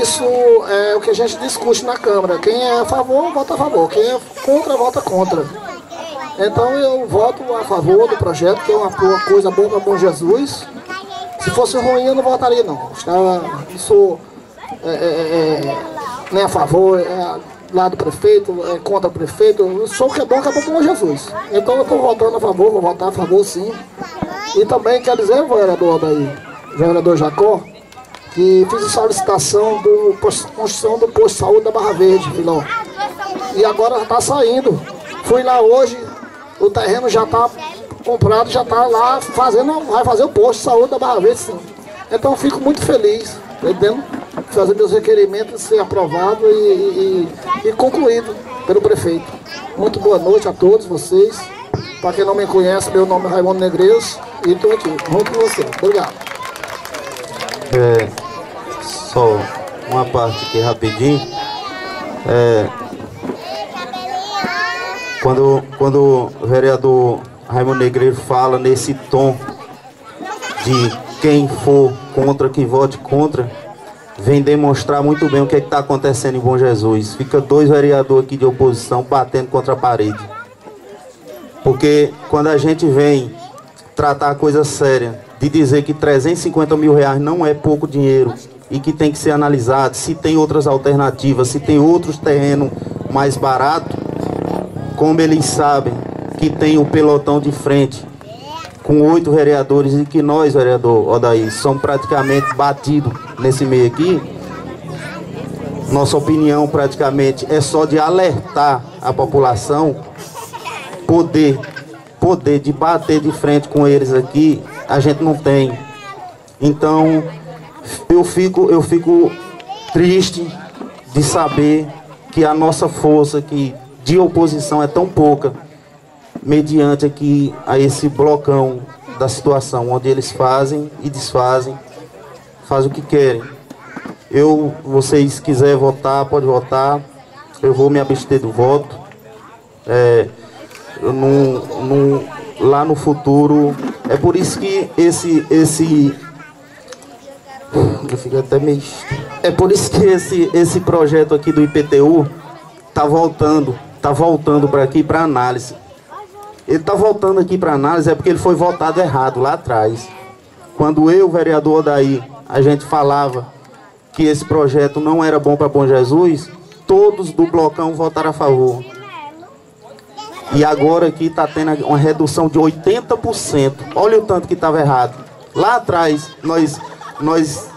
Isso é o que a gente discute na Câmara. Quem é a favor, vota a favor. Quem é contra, vota contra. Então eu voto a favor do projeto, que é uma, coisa boa para Bom Jesus. Se fosse ruim, eu não votaria não. Estava, sou é, é, é, nem a favor, é, lá do prefeito, é contra o prefeito. Eu sou o que é bom, que é para Bom Jesus. Então eu estou votando a favor, vou votar a favor sim. E também quer dizer, vereador daí, vereador Jacó, que fiz a solicitação do construção do posto de saúde da Barra Verde, filão. E agora está saindo. Fui lá hoje, o terreno já está comprado, já está lá fazendo, vai fazer o posto de saúde da Barra Verde, sim. Então fico muito feliz, entendendo? Fazer meus requerimentos ser aprovado e, e, e concluído pelo prefeito. Muito boa noite a todos vocês. Para quem não me conhece, meu nome é Raimundo Negreiros e estou aqui junto com você. Obrigado. É, só uma parte aqui rapidinho. É, quando, quando o vereador Raimundo Negreiro fala nesse tom de quem for contra, que vote contra, vem demonstrar muito bem o que é está acontecendo em Bom Jesus. Fica dois vereadores aqui de oposição batendo contra a parede. Porque quando a gente vem tratar a coisa séria, de dizer que 350 mil reais não é pouco dinheiro e que tem que ser analisado se tem outras alternativas, se tem outros terrenos mais baratos, como eles sabem que tem o pelotão de frente com oito vereadores e que nós, vereador Odaí, somos praticamente batidos nesse meio aqui, nossa opinião praticamente é só de alertar a população, poder, poder de bater de frente com eles aqui, a gente não tem. Então, eu fico, eu fico triste de saber que a nossa força que de oposição é tão pouca mediante aqui a esse blocão da situação, onde eles fazem e desfazem, fazem o que querem. Eu, vocês quiserem votar, pode votar. Eu vou me abster do voto. É, lá no futuro. É por isso que esse. esse eu fico até meio. É por isso que esse, esse projeto aqui do IPTU tá voltando, tá voltando para aqui para análise. Ele está voltando aqui para análise é porque ele foi votado errado lá atrás. Quando eu, vereador daí, a gente falava que esse projeto não era bom para Bom Jesus, todos do blocão votaram a favor. E agora aqui está tendo uma redução de 80%. Olha o tanto que estava errado. Lá atrás, nós, nós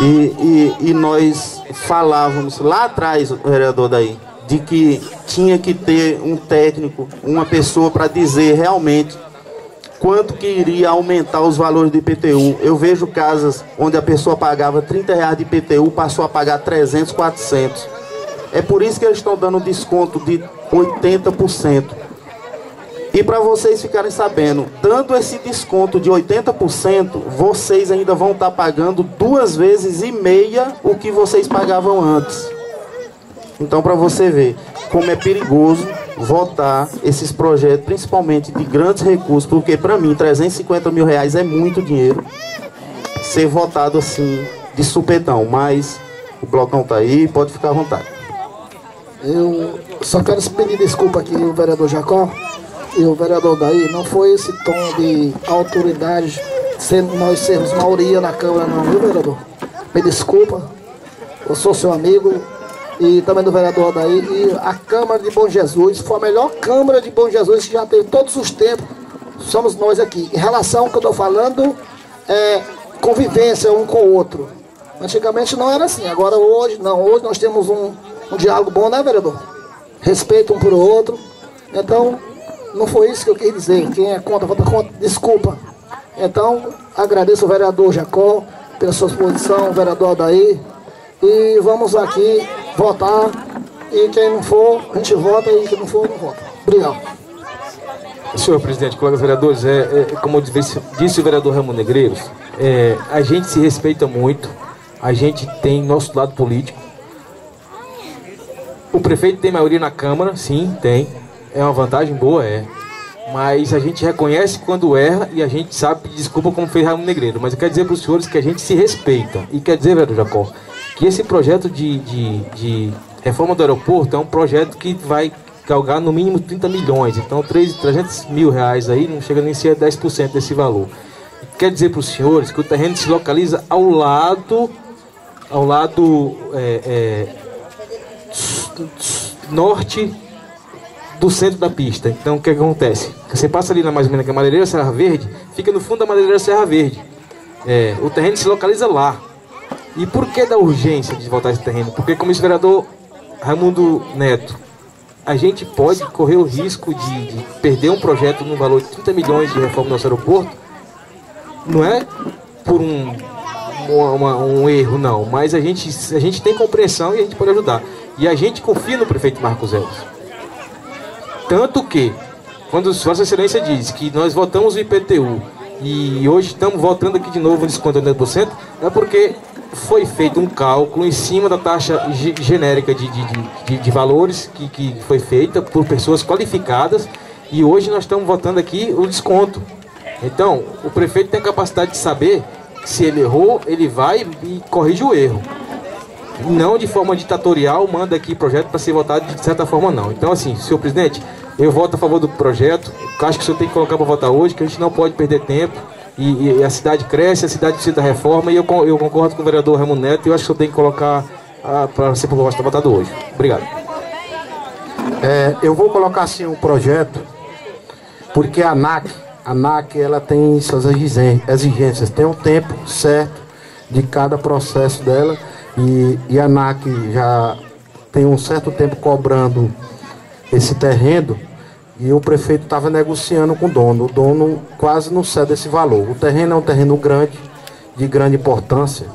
e, e, e, nós falávamos lá atrás, vereador daí, de que tinha que ter um técnico, uma pessoa para dizer realmente quanto que iria aumentar os valores do IPTU. Eu vejo casas onde a pessoa pagava 30 reais de IPTU, passou a pagar 300, 400. É por isso que eles estão dando desconto de 80%. E para vocês ficarem sabendo, dando esse desconto de 80%, vocês ainda vão estar tá pagando duas vezes e meia o que vocês pagavam antes. Então, para você ver como é perigoso votar esses projetos, principalmente de grandes recursos, porque para mim 350 mil reais é muito dinheiro ser votado assim de supetão, mas o blocão tá aí, pode ficar à vontade. Eu só quero pedir desculpa aqui o vereador Jacó e o vereador daí, não foi esse tom de autoridade, sendo nós sermos maioria na Câmara não, viu vereador? Me desculpa, eu sou seu amigo, e também do vereador daí. E a Câmara de Bom Jesus foi a melhor Câmara de Bom Jesus que já teve todos os tempos. Somos nós aqui. Em relação ao que eu estou falando, é convivência um com o outro. Antigamente não era assim, agora hoje não. Hoje nós temos um, um diálogo bom, né, vereador? Respeito um por outro. Então, não foi isso que eu quis dizer. Quem é contra, vota contra, desculpa. Então, agradeço o vereador Jacó pela sua exposição, o vereador daí. E vamos aqui votar. E quem não for, a gente vota. E quem não for, não vota. Obrigado. Senhor presidente, colegas vereadores, é, é, como disse, disse, o vereador Ramon Negreiros, é, a gente se respeita muito, a gente tem nosso lado político. O prefeito tem maioria na Câmara, sim, tem. É uma vantagem boa, é. Mas a gente reconhece quando erra e a gente sabe desculpa como fez Ramon Negreiro. Mas eu quero dizer para os senhores que a gente se respeita. E quer dizer, vereador Jacó, que esse projeto de, de, de reforma do aeroporto é um projeto que vai galgar no mínimo 30 milhões. Então 3, 300 mil reais aí não chega nem a ser 10% desse valor. Quer dizer para os senhores que o terreno se localiza ao lado, ao lado é, é, norte do centro da pista. Então o que acontece? Você passa ali na mais ou menos na Madeireira Serra Verde, fica no fundo da Madeireira Serra Verde. É, o terreno se localiza lá. E por que da urgência de voltar esse terreno? Porque, como vereador Raimundo Neto, a gente pode correr o risco de, de, perder um projeto no valor de 30 milhões de reforma do nosso aeroporto. Não é por um, uma, um erro, não, mas a gente, a gente tem compreensão e a gente pode ajudar. E a gente confia no prefeito Marcos Elvis. Tanto que, quando Vossa Excelência diz que nós votamos o IPTU e hoje estamos voltando aqui de novo no desconto de 80%, é porque foi feito um cálculo em cima da taxa genérica de, de, de, de valores que, que foi feita por pessoas qualificadas e hoje nós estamos votando aqui o desconto. Então, o prefeito tem a capacidade de saber se ele errou, ele vai e corrige o erro. Não de forma ditatorial, manda aqui projeto para ser votado de certa forma, não. Então, assim, senhor presidente, eu voto a favor do projeto. Acho que o senhor tem que colocar para votar hoje, que a gente não pode perder tempo. E, e, a cidade cresce, a cidade precisa da reforma. E eu, eu concordo com o vereador Raimundo Neto. E eu acho que o senhor tem que colocar para ser proposta votado hoje. Obrigado. É, eu vou colocar assim um projeto, porque a ANAC, a ANAC ela tem suas exigências, tem um tempo certo de cada processo dela. E, e a ANAC já tem um certo tempo cobrando esse terreno e o prefeito estava negociando com o dono. O dono quase não cede esse valor. O terreno é um terreno grande, de grande importância.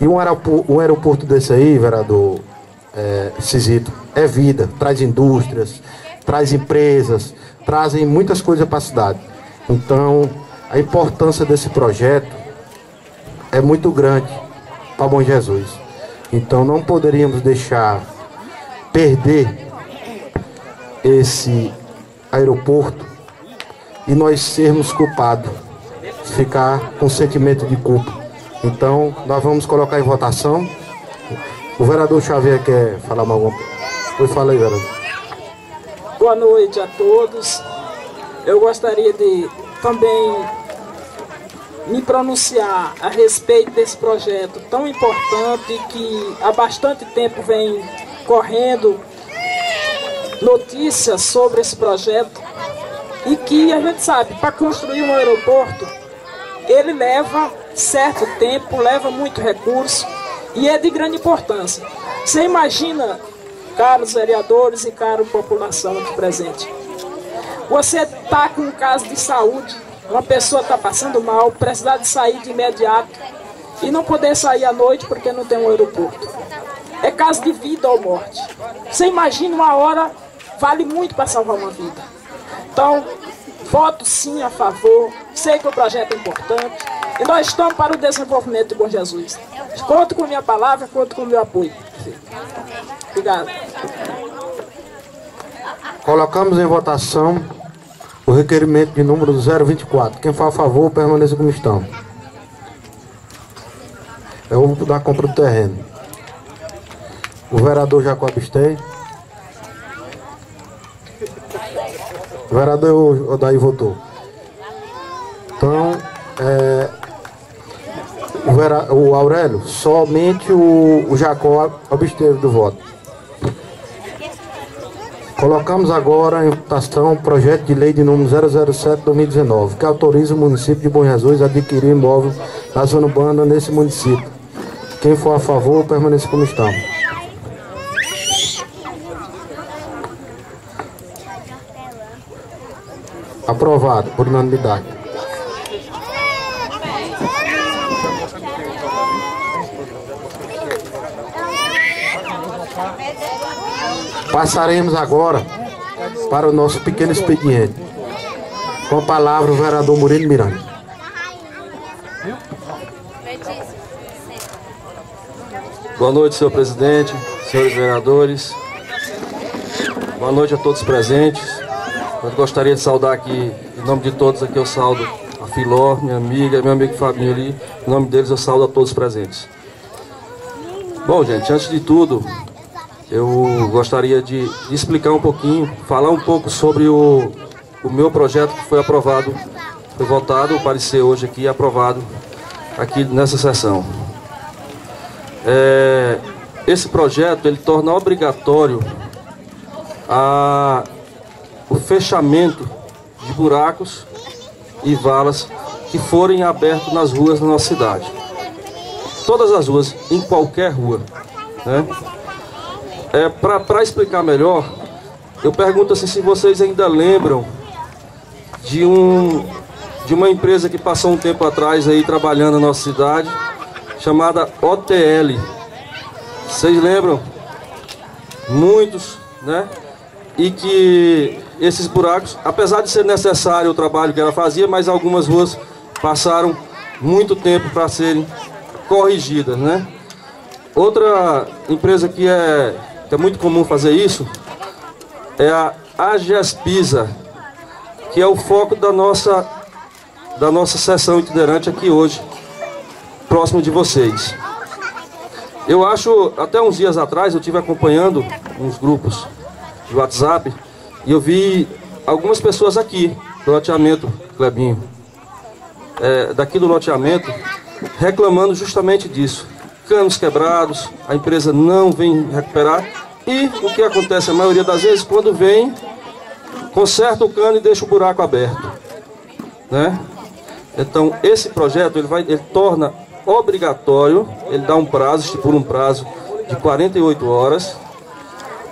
E um aeroporto, um aeroporto desse aí, vereador é, Cisito, é vida, traz indústrias, traz empresas, trazem muitas coisas para a cidade. Então, a importância desse projeto é muito grande para Bom Jesus. Então, não poderíamos deixar perder esse aeroporto e nós sermos culpados, ficar com sentimento de culpa. Então, nós vamos colocar em votação. O vereador Xavier quer falar mais alguma coisa? Eu falei, vereador. Boa noite a todos. Eu gostaria de também me pronunciar a respeito desse projeto tão importante que há bastante tempo vem correndo notícias sobre esse projeto e que a gente sabe, para construir um aeroporto, ele leva certo tempo, leva muito recurso e é de grande importância. Você imagina, caros vereadores e caro população aqui presente, você está com um caso de saúde, uma pessoa está passando mal, precisar de sair de imediato e não poder sair à noite porque não tem um aeroporto. É caso de vida ou morte. Você imagina uma hora vale muito para salvar uma vida. Então, voto sim a favor, sei que o projeto é importante e nós estamos para o desenvolvimento de Bom Jesus. Conto com minha palavra, conto com meu apoio. Obrigado. Colocamos em votação o requerimento de número 024. Quem for a favor, permaneça como estão. É o da compra do terreno. O vereador Jacob Stein. O vereador Odaí votou. Então, é, o, vera, o Aurélio, somente o, o Jacó absteve do voto. Colocamos agora em votação o projeto de lei de número 007-2019, que autoriza o município de Bom Jesus a adquirir imóvel na zona urbana nesse município. Quem for a favor, permaneça como estamos. Aprovado por unanimidade. Passaremos agora para o nosso pequeno expediente. Com a palavra o vereador Murilo Miranda. Boa noite, senhor presidente, senhores vereadores. Boa noite a todos presentes. Eu gostaria de saudar aqui, em nome de todos aqui, eu saldo a Filó, minha amiga, meu amigo Fabinho ali. Em nome deles, eu saldo a todos presentes. Bom, gente, antes de tudo, eu gostaria de, explicar um pouquinho, falar um pouco sobre o, o meu projeto que foi aprovado, foi votado, parecer hoje aqui aprovado aqui nessa sessão. É, esse projeto ele torna obrigatório a o fechamento de buracos e valas que forem abertos nas ruas da nossa cidade. Todas as ruas, em qualquer rua. Né? É, Para explicar melhor, eu pergunto assim, se vocês ainda lembram de, um, de uma empresa que passou um tempo atrás aí trabalhando na nossa cidade, chamada OTL. Vocês lembram? muitos, né? E que esses buracos, apesar de ser necessário o trabalho que ela fazia, mas algumas ruas passaram muito tempo para serem corrigidas, né? Outra empresa que é, que é muito comum fazer isso é a Agespisa, que é o foco da nossa, da nossa sessão itinerante aqui hoje, próximo de vocês. Eu acho, até uns dias atrás, eu tive acompanhando uns grupos de WhatsApp e eu vi algumas pessoas aqui do loteamento, Clebinho, é, daqui do loteamento, reclamando justamente disso. Canos quebrados, a empresa não vem recuperar e o que acontece a maioria das vezes, quando vem, conserta o cano e deixa o buraco aberto. Né? Então, esse projeto ele vai, ele torna obrigatório, ele dá um prazo, estipula um prazo de 48 horas.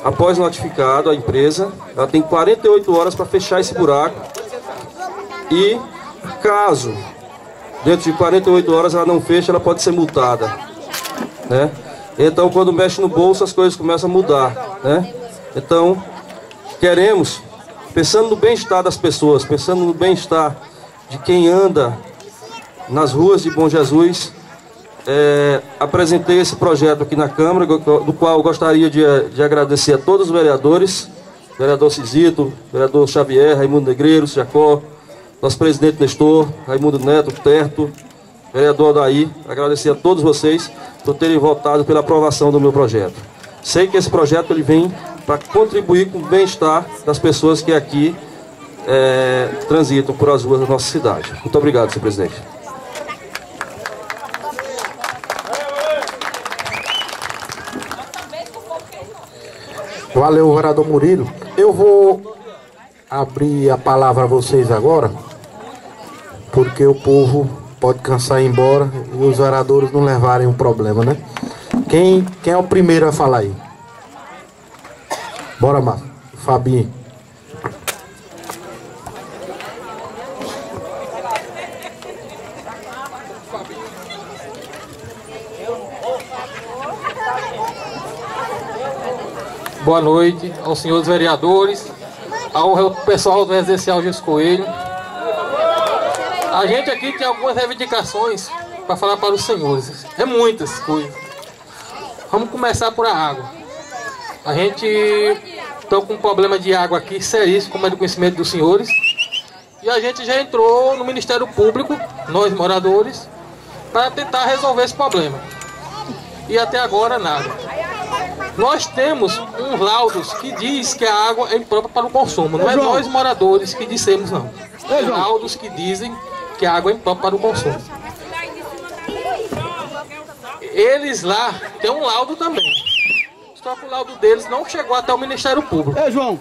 Após notificado a empresa, ela tem 48 horas para fechar esse buraco. E caso dentro de 48 horas ela não fecha, ela pode ser multada. Né? Então, quando mexe no bolso, as coisas começam a mudar. Né? Então, queremos, pensando no bem-estar das pessoas, pensando no bem-estar de quem anda nas ruas de Bom Jesus, é, apresentei esse projeto aqui na Câmara, do qual gostaria de, de agradecer a todos os vereadores, vereador Cisito, vereador Xavier, Raimundo Negreiros, Jacó, nosso presidente Nestor, Raimundo Neto, Terto, vereador Daí, agradecer a todos vocês por terem votado pela aprovação do meu projeto. Sei que esse projeto ele vem para contribuir com o bem-estar das pessoas que aqui é, transitam por as ruas da nossa cidade. Muito obrigado, senhor presidente. Valeu, vereador Murilo. Eu vou abrir a palavra a vocês agora, porque o povo pode cansar e ir embora e os vereadores não levarem um problema, né? Quem, quem é o primeiro a falar aí? Bora, Márcio. Fabinho. Boa noite aos senhores vereadores, ao pessoal do Residencial Gis Coelho. A gente aqui tem algumas reivindicações para falar para os senhores. É muitas coisas. Vamos começar por a água. A gente está com um problema de água aqui seríssimo, como é do conhecimento dos senhores. E a gente já entrou no Ministério Público, nós moradores, para tentar resolver esse problema. E até agora nada. Nós temos uns laudos que diz que a água é imprópria para o consumo. Não é nós moradores que dissemos não. É laudos que dizem que a água é imprópria para o consumo. Eles lá têm um laudo também. Só que o laudo deles não chegou até o Ministério Público. É, João.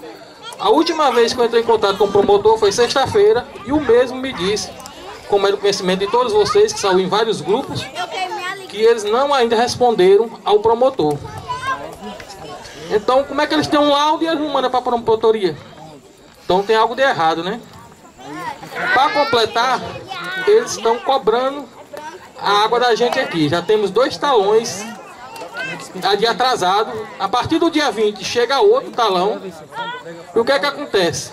A última vez que eu entrei em contato com o promotor foi sexta-feira e o mesmo me disse, como é do conhecimento de todos vocês que saiu em vários grupos, que eles não ainda responderam ao promotor. Então, como é que eles têm um laudo e eles não mandam para a promotoria? Então tem algo de errado, né? Para completar, eles estão cobrando a água da gente aqui. Já temos dois talões de atrasado. A partir do dia 20 chega outro talão. E o que é que acontece?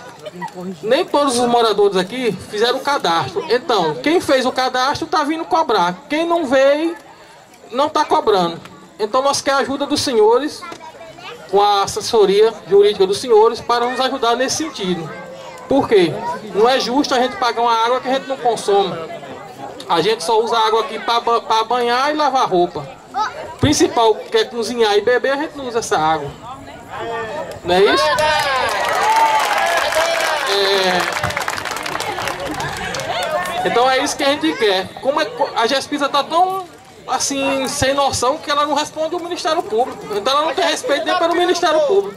Nem todos os moradores aqui fizeram o cadastro. Então, quem fez o cadastro está vindo cobrar. Quem não veio, não está cobrando. Então nós queremos a ajuda dos senhores com a assessoria jurídica dos senhores para nos ajudar nesse sentido. Por quê? Não é justo a gente pagar uma água que a gente não consome. A gente só usa água aqui para banhar e lavar roupa. Principal, quer cozinhar e beber, a gente não usa essa água. Não é isso? É... Então é isso que a gente quer. Como é... a Gespisa está tão assim, sem noção que ela não responde ao Ministério Público. Então ela não tem respeito nem pelo Ministério Público.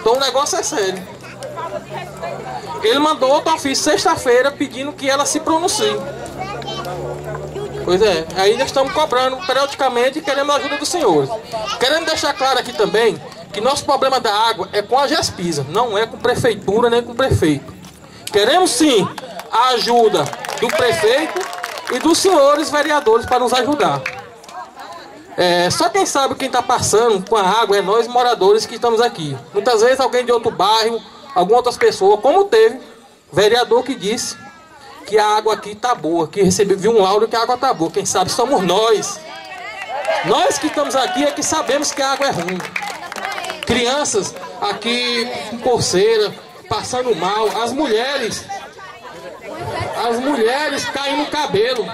Então o negócio é sério. Ele mandou outro ofício sexta-feira pedindo que ela se pronuncie. Pois é, aí nós estamos cobrando periodicamente e queremos a ajuda dos senhores. Queremos deixar claro aqui também que nosso problema da água é com a GESPISA, não é com prefeitura nem com prefeito. Queremos sim a ajuda do prefeito e dos senhores vereadores para nos ajudar. É, só quem sabe quem está passando com a água é nós moradores que estamos aqui. Muitas vezes alguém de outro bairro, alguma outras pessoas, como teve vereador que disse que a água aqui está boa, que recebeu viu um laudo que a água está boa. Quem sabe somos nós. Nós que estamos aqui é que sabemos que a água é ruim. Crianças aqui com coceira, passando mal, as mulheres, as mulheres caem no cabelo.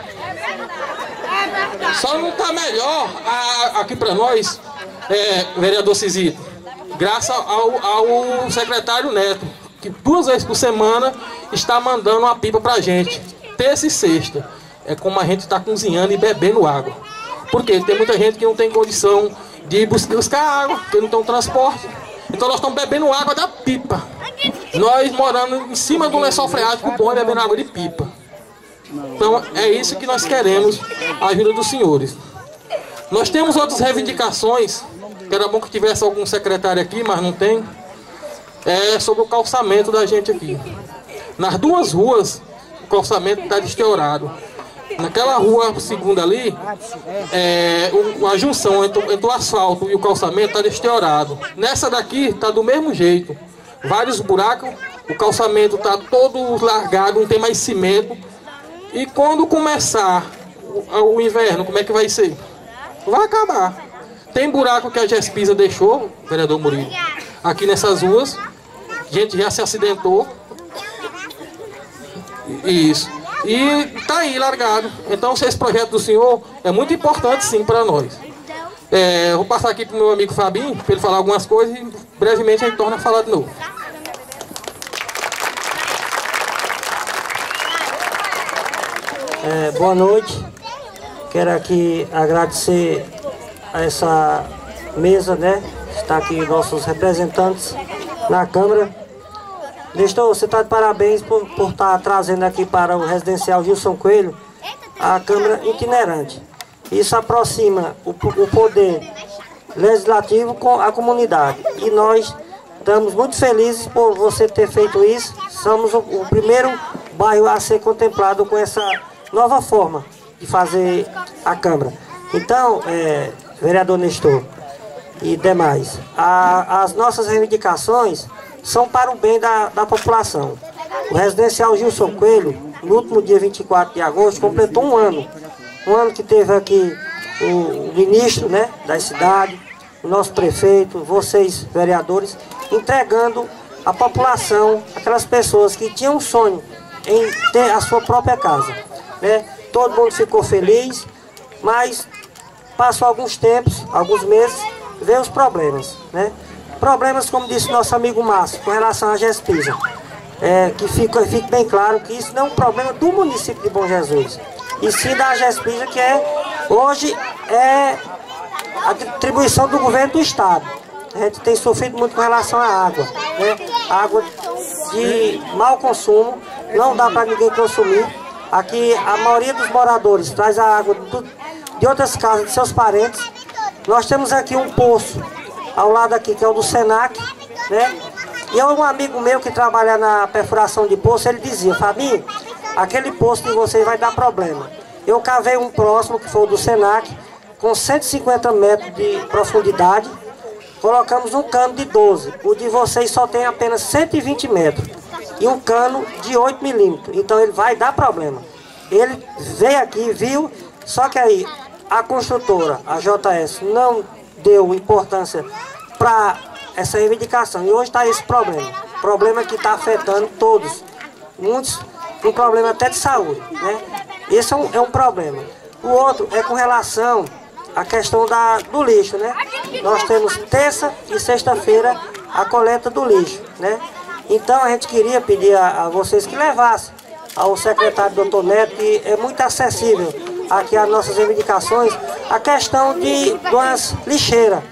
Só não está melhor a, aqui para nós, é, vereador Cisito, graças ao, ao secretário Neto, que duas vezes por semana está mandando uma pipa para a gente, terça e sexta. É como a gente está cozinhando e bebendo água. Porque tem muita gente que não tem condição de buscar água, que não tem um transporte. Então nós estamos bebendo água da pipa. Nós morando em cima do lençol freático bom bebendo água de pipa. Então é isso que nós queremos, a ajuda dos senhores. Nós temos outras reivindicações, que era bom que tivesse algum secretário aqui, mas não tem. É sobre o calçamento da gente aqui. Nas duas ruas, o calçamento está deteriorado. Naquela rua segunda ali, é, o, a junção entre, entre, o asfalto e o calçamento está deteriorado. Nessa daqui está do mesmo jeito. Vários buracos, o calçamento está todo largado, não tem mais cimento. E quando começar o, o inverno, como é que vai ser? Vai acabar. Tem buraco que a Gespisa deixou, vereador Murilo, aqui nessas ruas. Gente já se acidentou. Isso. E tá aí largado. Então esse projeto do senhor é muito importante sim para nós. É, vou passar aqui para o meu amigo Fabinho, para ele falar algumas coisas e brevemente a gente torna a falar de novo. É, boa noite. Quero aqui agradecer a essa mesa, né? Está aqui nossos representantes na Câmara. Nestor, você está de parabéns por, por estar tá trazendo aqui para o residencial Gilson Coelho a Câmara itinerante. Isso aproxima o, o poder legislativo com a comunidade. E nós estamos muito felizes por você ter feito isso. Somos o, o primeiro bairro a ser contemplado com essa nova forma de fazer a Câmara. Então, é, vereador Nestor e demais, a, as nossas reivindicações são para o bem da, da população. O residencial Gilson Coelho, no último dia 24 de agosto, completou um ano. Um ano que teve aqui o, o ministro né, da cidade, o nosso prefeito, vocês, vereadores, entregando à população, aquelas pessoas que tinham um sonho em ter a sua própria casa né? Todo mundo ficou feliz, mas passou alguns tempos, alguns meses, veio os problemas, né? Problemas, como disse nosso amigo Márcio, com relação à GESPISA. É, que fique, fique bem claro que isso não é um problema do município de Bom Jesus, e sim da GESPISA, que é, hoje é a distribuição do governo do estado. A gente tem sofrido muito com relação à água, né? Água de mau consumo, não dá para ninguém consumir. Aqui a maioria dos moradores traz a água do, de outras casas, de seus parentes. Nós temos aqui um poço ao lado aqui, que é o do Senac, né? E um amigo meu que trabalha na perfuração de poço, ele dizia, Fabinho, aquele poço de vocês vai dar problema. Eu cavei um próximo, que foi o do Senac, com 150 metros de profundidade, colocamos um cano de 12. O de vocês só tem apenas 120 metros e um cano de 8 milímetros. Então ele vai dar problema. Ele veio aqui, viu, só que aí a construtora, a JS, não deu importância para essa reivindicação. E hoje está esse problema. Problema que está afetando todos. Muitos, um problema até de saúde. Né? Esse é um, é um problema. O outro é com relação à questão da, do lixo. Né? Nós temos terça e sexta-feira a coleta do lixo. Né? Então a gente queria pedir a, a vocês que levassem ao secretário doutor Neto, que é muito acessível aqui as nossas reivindicações, a questão de umas lixeiras.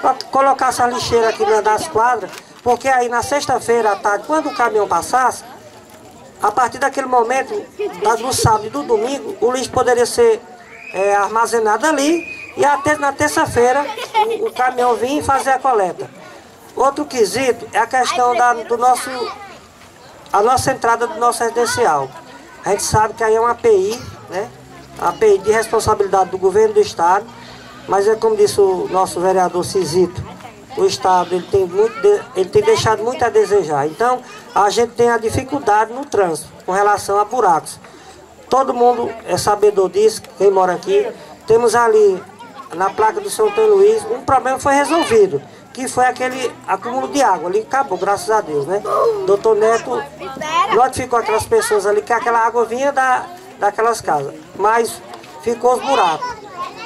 Para colocar essa lixeira aqui dentro das quadras, porque aí na sexta-feira à tarde, quando o caminhão passasse, a partir daquele momento, do sábado e do domingo, o lixo poderia ser é, armazenado ali e até na terça-feira o, o caminhão vir e fazer a coleta. Outro quesito é a questão da, do nosso, a nossa entrada do nosso residencial. A gente sabe que aí é uma API, né? A de responsabilidade do governo do estado. mas é como disse o nosso vereador Cisito, o Estado ele tem, muito ele tem deixado muito a desejar. Então, a gente tem a dificuldade no trânsito com relação a buracos. Todo mundo é sabedor disso, quem mora aqui. Temos ali, na placa do São Antônio Luiz, um problema foi resolvido, que foi aquele acúmulo de água. Ali acabou, graças a Deus, né? Doutor Neto notificou aquelas pessoas ali que aquela água vinha da, daquelas casas. Mas ficou os buracos.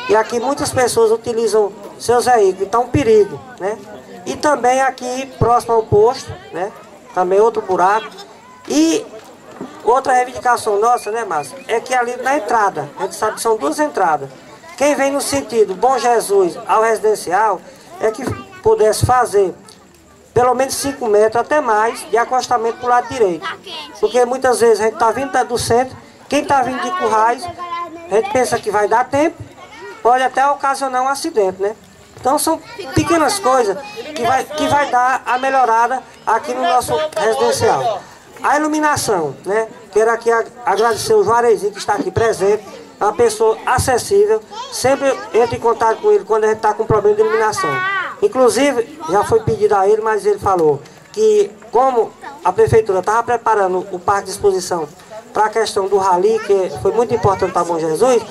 E aqui muitas pessoas utilizam seus veículos, então um perigo, né? E também aqui, próximo ao posto, né? Também outro buraco. E outra reivindicação nossa, né, Márcio? É que ali na entrada, a gente sabe que são duas entradas. Quem vem no sentido Bom Jesus ao residencial é que pudesse fazer pelo menos 5 metros, até mais, de acostamento para o lado direito. Porque muitas vezes a gente está vindo do centro, quem está vindo de Currais, a gente pensa que vai dar tempo, pode até ocasionar um acidente, né? Então são pequenas coisas que vai, que vai dar a melhorada aqui no nosso residencial. A iluminação, né? Quero aqui agradecer o Juarezinho que está aqui presente, uma pessoa acessível, sempre entra em contato com ele quando a gente está com problema de iluminação. Inclusive, já foi pedido a ele, mas ele falou que como a prefeitura estava preparando o parque de exposição para a questão do rally, que foi muito importante para Bom Jesus,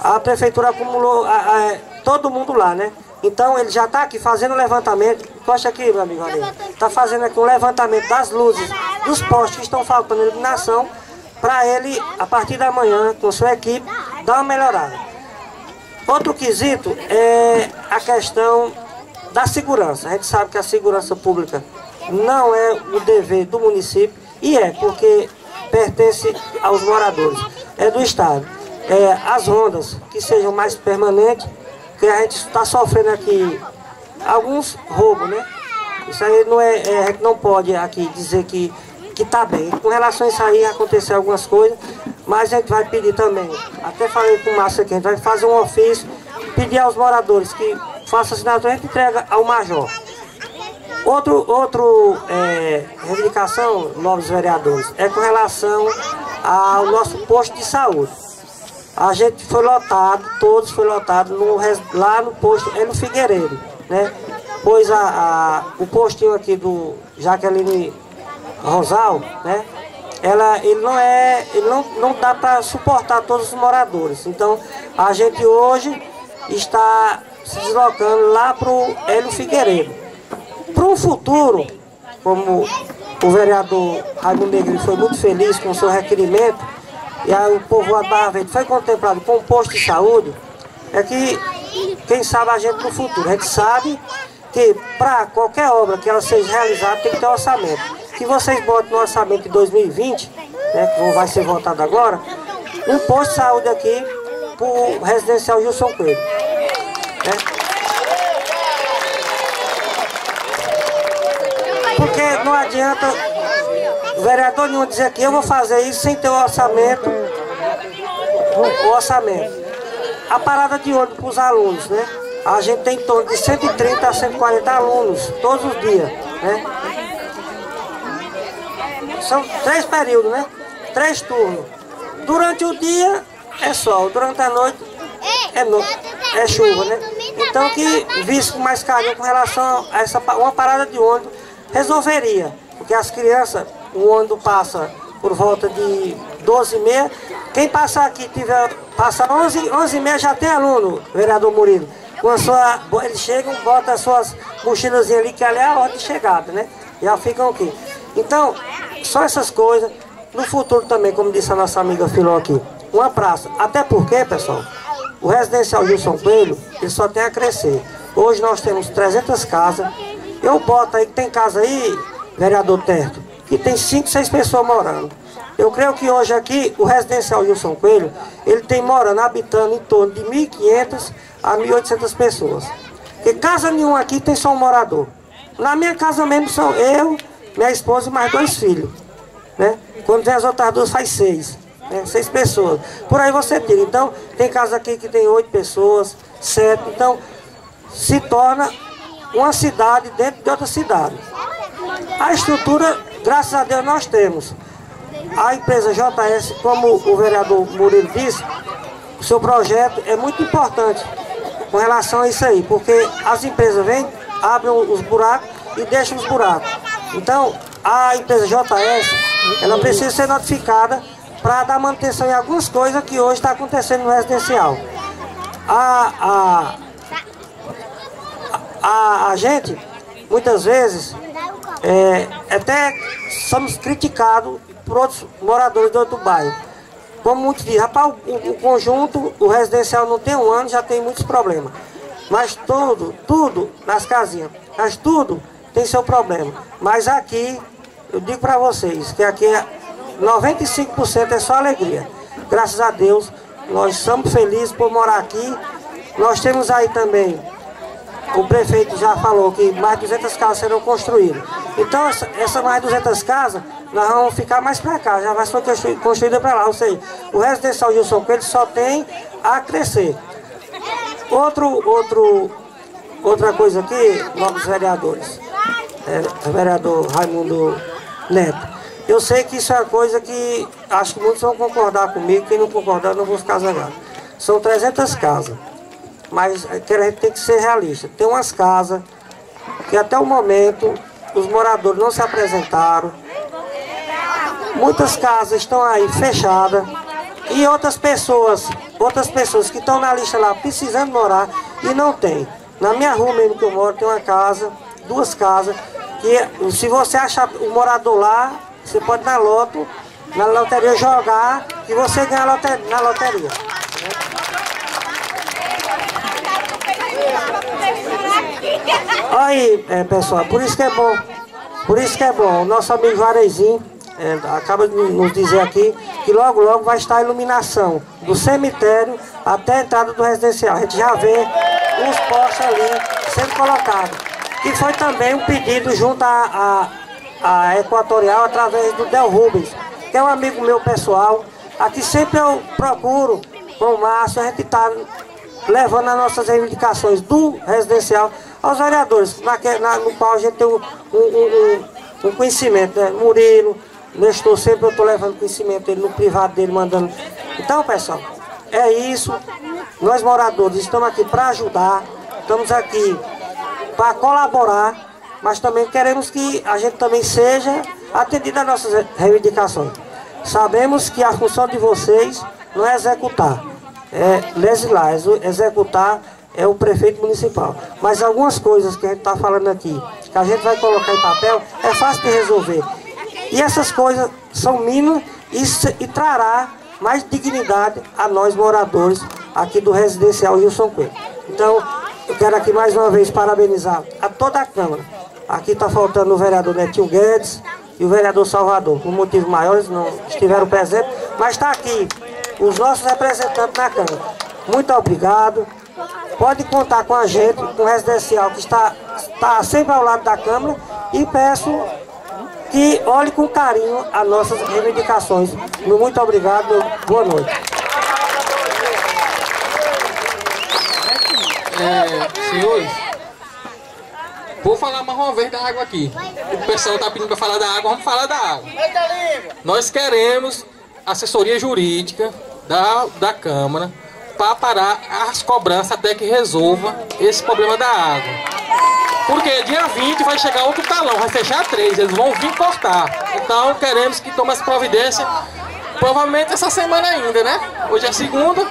a prefeitura acumulou a, a, todo mundo lá, né? Então ele já está aqui fazendo o levantamento. Costa aqui, meu amigo ali. Está fazendo aqui um levantamento das luzes, dos postes que estão faltando iluminação, para ele, a partir da manhã, com sua equipe, dar uma melhorada. Outro quesito é a questão da segurança. A gente sabe que a segurança pública não é o dever do município, e é, porque pertence aos moradores, é do Estado. É, as rondas que sejam mais permanentes que a gente está sofrendo aqui alguns roubos, né? Isso aí não é, é, a gente não pode aqui dizer que que está bem. Com relação a isso aí, aconteceu algumas coisas, mas a gente vai pedir também, até falei com o Márcio aqui, a gente vai fazer um ofício, pedir aos moradores que façam assinatura, a gente entrega ao major. Outro, outro é, reivindicação, novos vereadores, é com relação ao nosso posto de saúde. A gente foi lotado, todos foi lotado no, lá no posto é no Figueiredo, né? Pois a, a, o postinho aqui do Jaqueline Rosal, né? Ela, ele não é, ele não, não dá para suportar todos os moradores. Então a gente hoje está se deslocando lá para o Hélio Figueiredo. Para o futuro, como o vereador Raimundo Negri foi muito feliz com o seu requerimento, e aí o povoado Barra foi contemplado com um posto de saúde, é que, quem sabe a gente no futuro, a gente sabe que para qualquer obra que ela seja realizada tem que ter orçamento. Que vocês botem no orçamento de 2020, né, que vai ser votado agora, um posto de saúde aqui para o residencial Gilson Coelho. Né? Porque não adianta o vereador nenhum dizer que eu vou fazer isso sem ter o orçamento. O orçamento. A parada de ônibus para os alunos, né? A gente tem em torno de 130 a 140 alunos todos os dias, né? São três períodos, né? Três turnos. Durante o dia é sol, durante a noite é, no... é chuva, né? Então que visse com mais carinho com relação a essa uma parada de ônibus resolveria. Porque as crianças o ônibus passa por volta de 12 e meia. Quem passar aqui, tiver, passa 11, 11 e meia, já tem aluno, vereador Murilo. Com a sua, eles chegam, botam as suas mochilas ali, que ali é a hora de chegada, né? Já ficam aqui. Então, só essas coisas. No futuro também, como disse a nossa amiga Filó aqui, uma praça. Até porque, pessoal, o residencial Gilson Coelho, ele só tem a crescer. Hoje nós temos 300 casas. Eu boto aí, tem casa aí, vereador Terto, que tem 5, 6 pessoas morando. Eu creio que hoje aqui, o residencial Wilson Coelho, ele tem morando, habitando em torno de 1.500 a 1.800 pessoas. Porque casa nenhuma aqui tem só um morador. Na minha casa mesmo são eu, minha esposa e mais dois filhos. Né? Quando tem as outras duas, faz seis. Né? Seis pessoas. Por aí você tira. Então, tem casa aqui que tem oito pessoas, sete. Então, se torna uma cidade dentro de outra cidade. A estrutura Graças a Deus nós temos. A empresa JS, como o vereador Murilo disse, o seu projeto é muito importante. com relação a isso aí, porque as empresas vêm, abrem os buracos e deixam os buracos. Então, a empresa JS, ela precisa ser notificada para dar manutenção em algumas coisas que hoje está acontecendo no residencial. A, a, a, a gente, muitas vezes, é, até somos criticados por outros moradores do outro bairro. Como muitos dizem, rapaz, o, o, conjunto, o residencial não tem um ano, já tem muitos problemas. Mas tudo, tudo nas casinhas, mas tudo tem seu problema. Mas aqui, eu digo para vocês, que aqui 95% é só alegria. Graças a Deus, nós somos felizes por morar aqui. Nós temos aí também o prefeito já falou que mais 200 casas serão construídas. Então, essa, essa mais 200 casas, nós vamos ficar mais para cá, já vai ser construída para lá. Ou seja, o residencial Gilson Coelho só tem a crescer. Outro, outro, outra coisa aqui, novos vereadores. É, vereador Raimundo Neto. Eu sei que isso é uma coisa que acho que muitos vão concordar comigo, quem não concordar não vou ficar zangado. São 300 casas mas a gente tem que ser realista. Tem umas casas que até o momento os moradores não se apresentaram. Muitas casas estão aí fechadas e outras pessoas, outras pessoas que estão na lista lá precisando morar e não tem. Na minha rua mesmo que eu moro tem uma casa, duas casas, que se você achar o morador lá, você pode na loto, na loteria jogar e você ganha na loteria. Aí, é, pessoal, por isso que é bom. Por isso que é bom. O nosso amigo Juarezinho é, acaba de nos dizer aqui que logo, logo vai estar a iluminação do cemitério até a entrada do residencial. A gente já vê os postes ali sendo colocados. E foi também um pedido junto à, a a Equatorial através do Del Rubens, que é um amigo meu pessoal. Aqui sempre eu procuro com o Márcio, a gente está levando as nossas reivindicações do residencial aos vereadores, na, na, no qual a gente tem um, um, um, um conhecimento, né? Murilo, Nestor, sempre eu estou levando conhecimento dele no privado dele, mandando. Então, pessoal, é isso. Nós moradores estamos aqui para ajudar, estamos aqui para colaborar, mas também queremos que a gente também seja atendido às nossas reivindicações. Sabemos que a função de vocês não é executar, é legislar, executar é o prefeito municipal. Mas algumas coisas que a gente está falando aqui, que a gente vai colocar em papel, é fácil de resolver. E essas coisas são mínimas e, e trará mais dignidade a nós moradores aqui do residencial Wilson Coelho. Então, eu quero aqui mais uma vez parabenizar a toda a Câmara. Aqui está faltando o vereador Netinho Guedes e o vereador Salvador. Por motivos maiores não estiveram presentes, mas está aqui os nossos representantes na Câmara. Muito obrigado. Pode contar com a gente, com o residencial que está, está sempre ao lado da Câmara e peço que olhe com carinho as nossas reivindicações. Muito obrigado, boa noite. É, senhores, vou falar mais uma vez da água aqui. O pessoal está pedindo para falar da água, vamos falar da água. Nós queremos assessoria jurídica da, da Câmara para parar as cobranças até que resolva esse problema da água. Porque dia 20 vai chegar outro talão, vai fechar três, eles vão vir cortar. Então queremos que tome essa providência, provavelmente essa semana ainda, né? Hoje é segunda,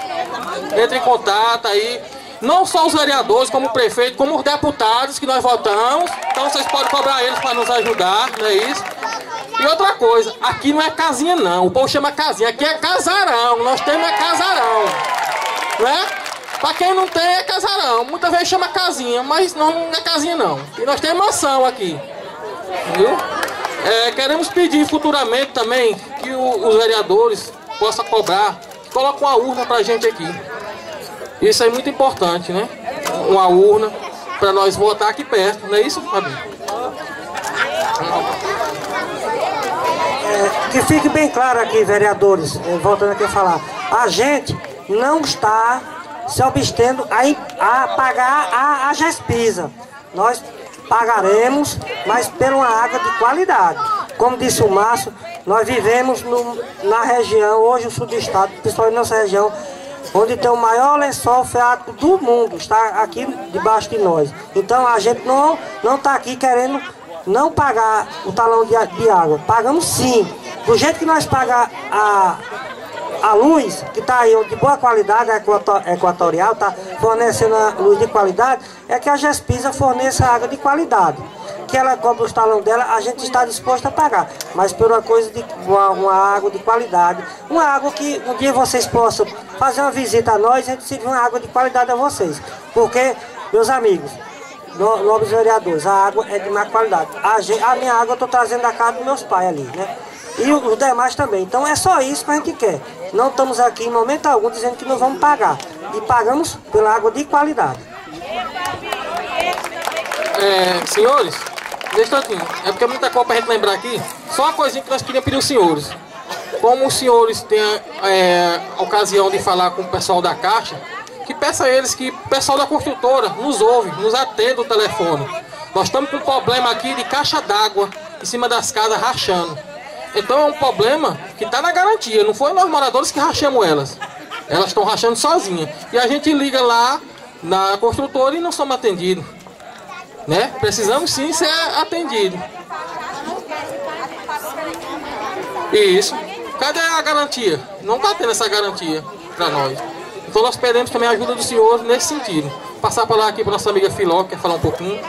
entre em contato aí. Não só os vereadores, como o prefeito, como os deputados que nós votamos. Então vocês podem cobrar eles para nos ajudar, não é isso? E outra coisa, aqui não é casinha não, o povo chama casinha, aqui é casarão, nós temos é casarão né? Pra quem não tem é casarão. Muitas vezes chama casinha, mas não é casinha não. E nós temos mansão aqui. Viu? É, queremos pedir futuramente também que o, os vereadores possam cobrar, coloque uma urna pra gente aqui. Isso é muito importante, né? Uma urna para nós votar aqui perto, não é isso, Fabinho? É, que fique bem claro aqui, vereadores, é, voltando aqui a falar. A gente não está se obstendo a, a pagar a, a GESPISA. Nós pagaremos, mas por uma água de qualidade. Como disse o Márcio, nós vivemos no, na região, hoje o sul do estado, principalmente nossa região, onde tem o maior lençol freático do mundo, está aqui debaixo de nós. Então a gente não está aqui querendo não pagar o talão de, de água. Pagamos sim. Do jeito que nós pagamos a, a luz, que está aí de boa qualidade, equatorial, está fornecendo luz de qualidade, é que a Gespisa forneça água de qualidade. Que ela cobra os talão dela, a gente está disposto a pagar. Mas por uma coisa de uma, uma água de qualidade, uma água que um dia vocês possam fazer uma visita a nós, a gente servir uma água de qualidade a vocês. Porque, meus amigos, no, nobres vereadores, a água é de má qualidade. A, a minha água eu estou trazendo da casa dos meus pais ali, né? E os demais também. Então é só isso que a gente quer. Não estamos aqui em momento algum dizendo que não vamos pagar. E pagamos pela água de qualidade. É, senhores, deixa eu É porque é muita para a gente lembrar aqui. Só uma coisinha que nós queríamos pedir aos senhores. Como os senhores têm é, a ocasião de falar com o pessoal da Caixa, que peça a eles que o pessoal da construtora nos ouve, nos atenda o telefone. Nós estamos com um problema aqui de caixa d'água em cima das casas rachando. Então é um problema que está na garantia, não foi nós moradores que rachamos elas. Elas estão rachando sozinhas. E a gente liga lá na construtora e não somos atendidos. Né? Precisamos sim ser atendidos. Isso. Cadê a garantia? Não está tendo essa garantia para nós. Então nós pedimos também a ajuda do senhor nesse sentido. Passar para lá aqui para nossa amiga Filó, que quer falar um pouquinho.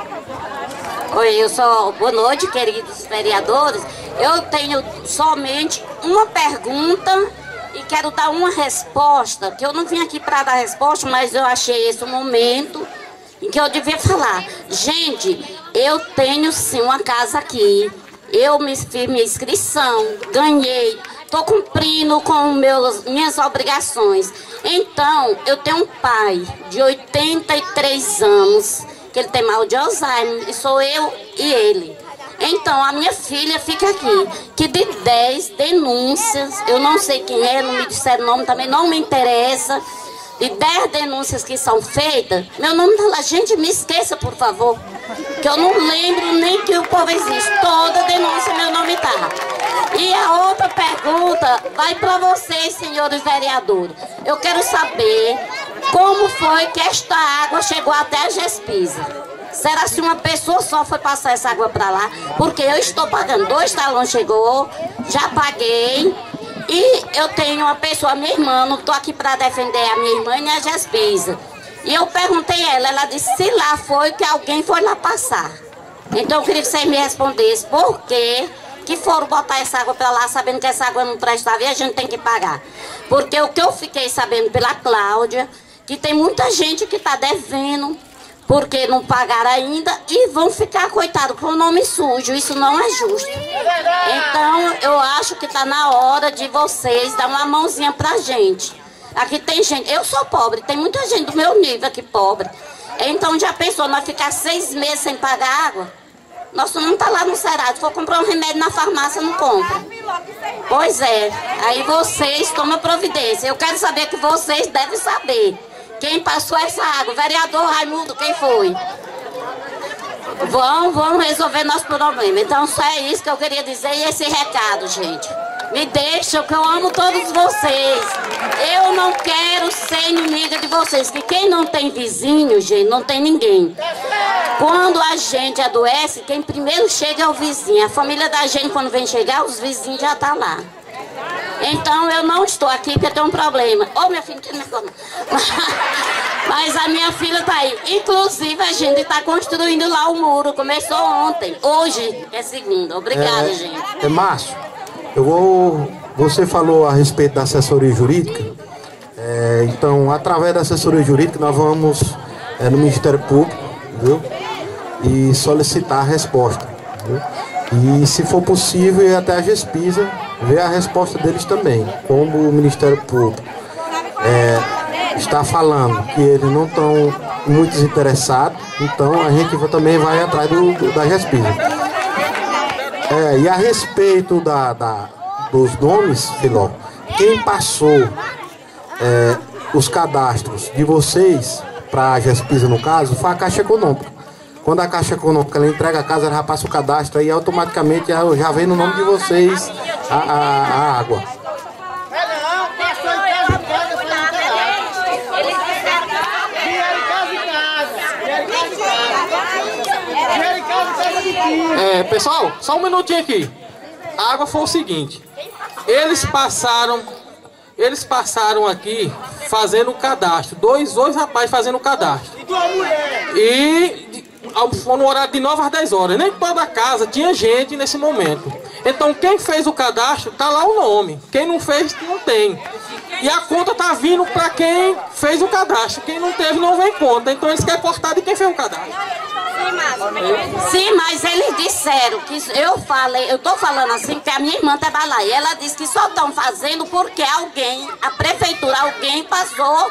Oi, eu sou. Boa noite, queridos vereadores. Eu tenho somente uma pergunta e quero dar uma resposta, que eu não vim aqui para dar resposta, mas eu achei esse momento em que eu devia falar. Gente, eu tenho sim uma casa aqui. Eu me fiz minha inscrição, ganhei, estou cumprindo com meus, minhas obrigações. Então, eu tenho um pai de 83 anos, que ele tem mal de Alzheimer, e sou eu e ele. Então, a minha filha fica aqui, que de 10 denúncias, eu não sei quem é, não me disseram o nome, também não me interessa, de 10 denúncias que são feitas, meu nome está lá. Gente, me esqueça, por favor, que eu não lembro nem que o povo existe. Toda denúncia, meu nome está. E a outra pergunta vai para vocês, senhores vereadores. Eu quero saber como foi que esta água chegou até a Gespisa. Será se uma pessoa só foi passar essa água para lá? Porque eu estou pagando. Dois talões chegou, já paguei. E eu tenho uma pessoa, minha irmã, não estou aqui para defender a minha irmã e a Gespisa. E eu perguntei a ela, ela disse se lá foi que alguém foi lá passar. Então eu queria que vocês me respondessem por que, que foram botar essa água para lá sabendo que essa água não prestava e a gente tem que pagar. Porque o que eu fiquei sabendo pela Cláudia, que tem muita gente que está devendo porque não pagaram ainda e vão ficar, coitado, com o nome sujo. Isso não é justo. Então, eu acho que está na hora de vocês dar uma mãozinha pra gente. Aqui tem gente, eu sou pobre, tem muita gente do meu nível aqui pobre. Então, já pensou, nós ficar seis meses sem pagar água? Nosso não está lá no Cerado. For comprar um remédio na farmácia, não compra. Pois é. Aí vocês tomam providência. Eu quero saber que vocês devem saber. Quem passou essa água? Vereador Raimundo, quem foi? Vão, vão resolver nosso problema. Então só é isso que eu queria dizer e esse recado, gente. Me deixam que eu amo todos vocês. Eu não quero ser inimiga de vocês. Que quem não tem vizinho, gente, não tem ninguém. Quando a gente adoece, quem primeiro chega é o vizinho. A família da gente, quando vem chegar, os vizinhos já estão tá lá. Então eu não estou aqui porque tem um problema. Ô oh, minha filha, não me [LAUGHS] Mas a minha filha está aí. Inclusive a gente está construindo lá o muro. Começou ontem. Hoje é segunda. Obrigada, é, gente. É Márcio, eu vou. Você falou a respeito da assessoria jurídica. É, então, através da assessoria jurídica, nós vamos é, no Ministério Público, viu? E solicitar a resposta. Viu? E se for possível, ir até a GESPISA ver a resposta deles também. Como o Ministério Público é, está falando que eles não estão muito interessados, então a gente também vai atrás do, do da GESPISA. É, e a respeito da, da, dos nomes, Filó, quem passou é, os cadastros de vocês para a GESPISA, no caso, foi a Caixa Econômica. Quando a Caixa Econômica entrega a casa, ela já passa o cadastro e automaticamente já, já vem no nome de vocês a, a, a água. É, pessoal, só um minutinho aqui. A água foi o seguinte. Eles passaram, eles passaram aqui fazendo o cadastro. Dois, dois rapazes fazendo o cadastro. E foi no horário de 9 às 10 horas. Nem toda casa tinha gente nesse momento. Então quem fez o cadastro, tá lá o nome. Quem não fez, não tem. E a conta tá vindo para quem fez o cadastro. Quem não teve, não vem conta. Então eles querem cortar de quem fez o cadastro. Sim, mas eles disseram que eu falei, eu tô falando assim que a minha irmã trabalha lá e ela disse que só estão fazendo porque alguém, a prefeitura, alguém passou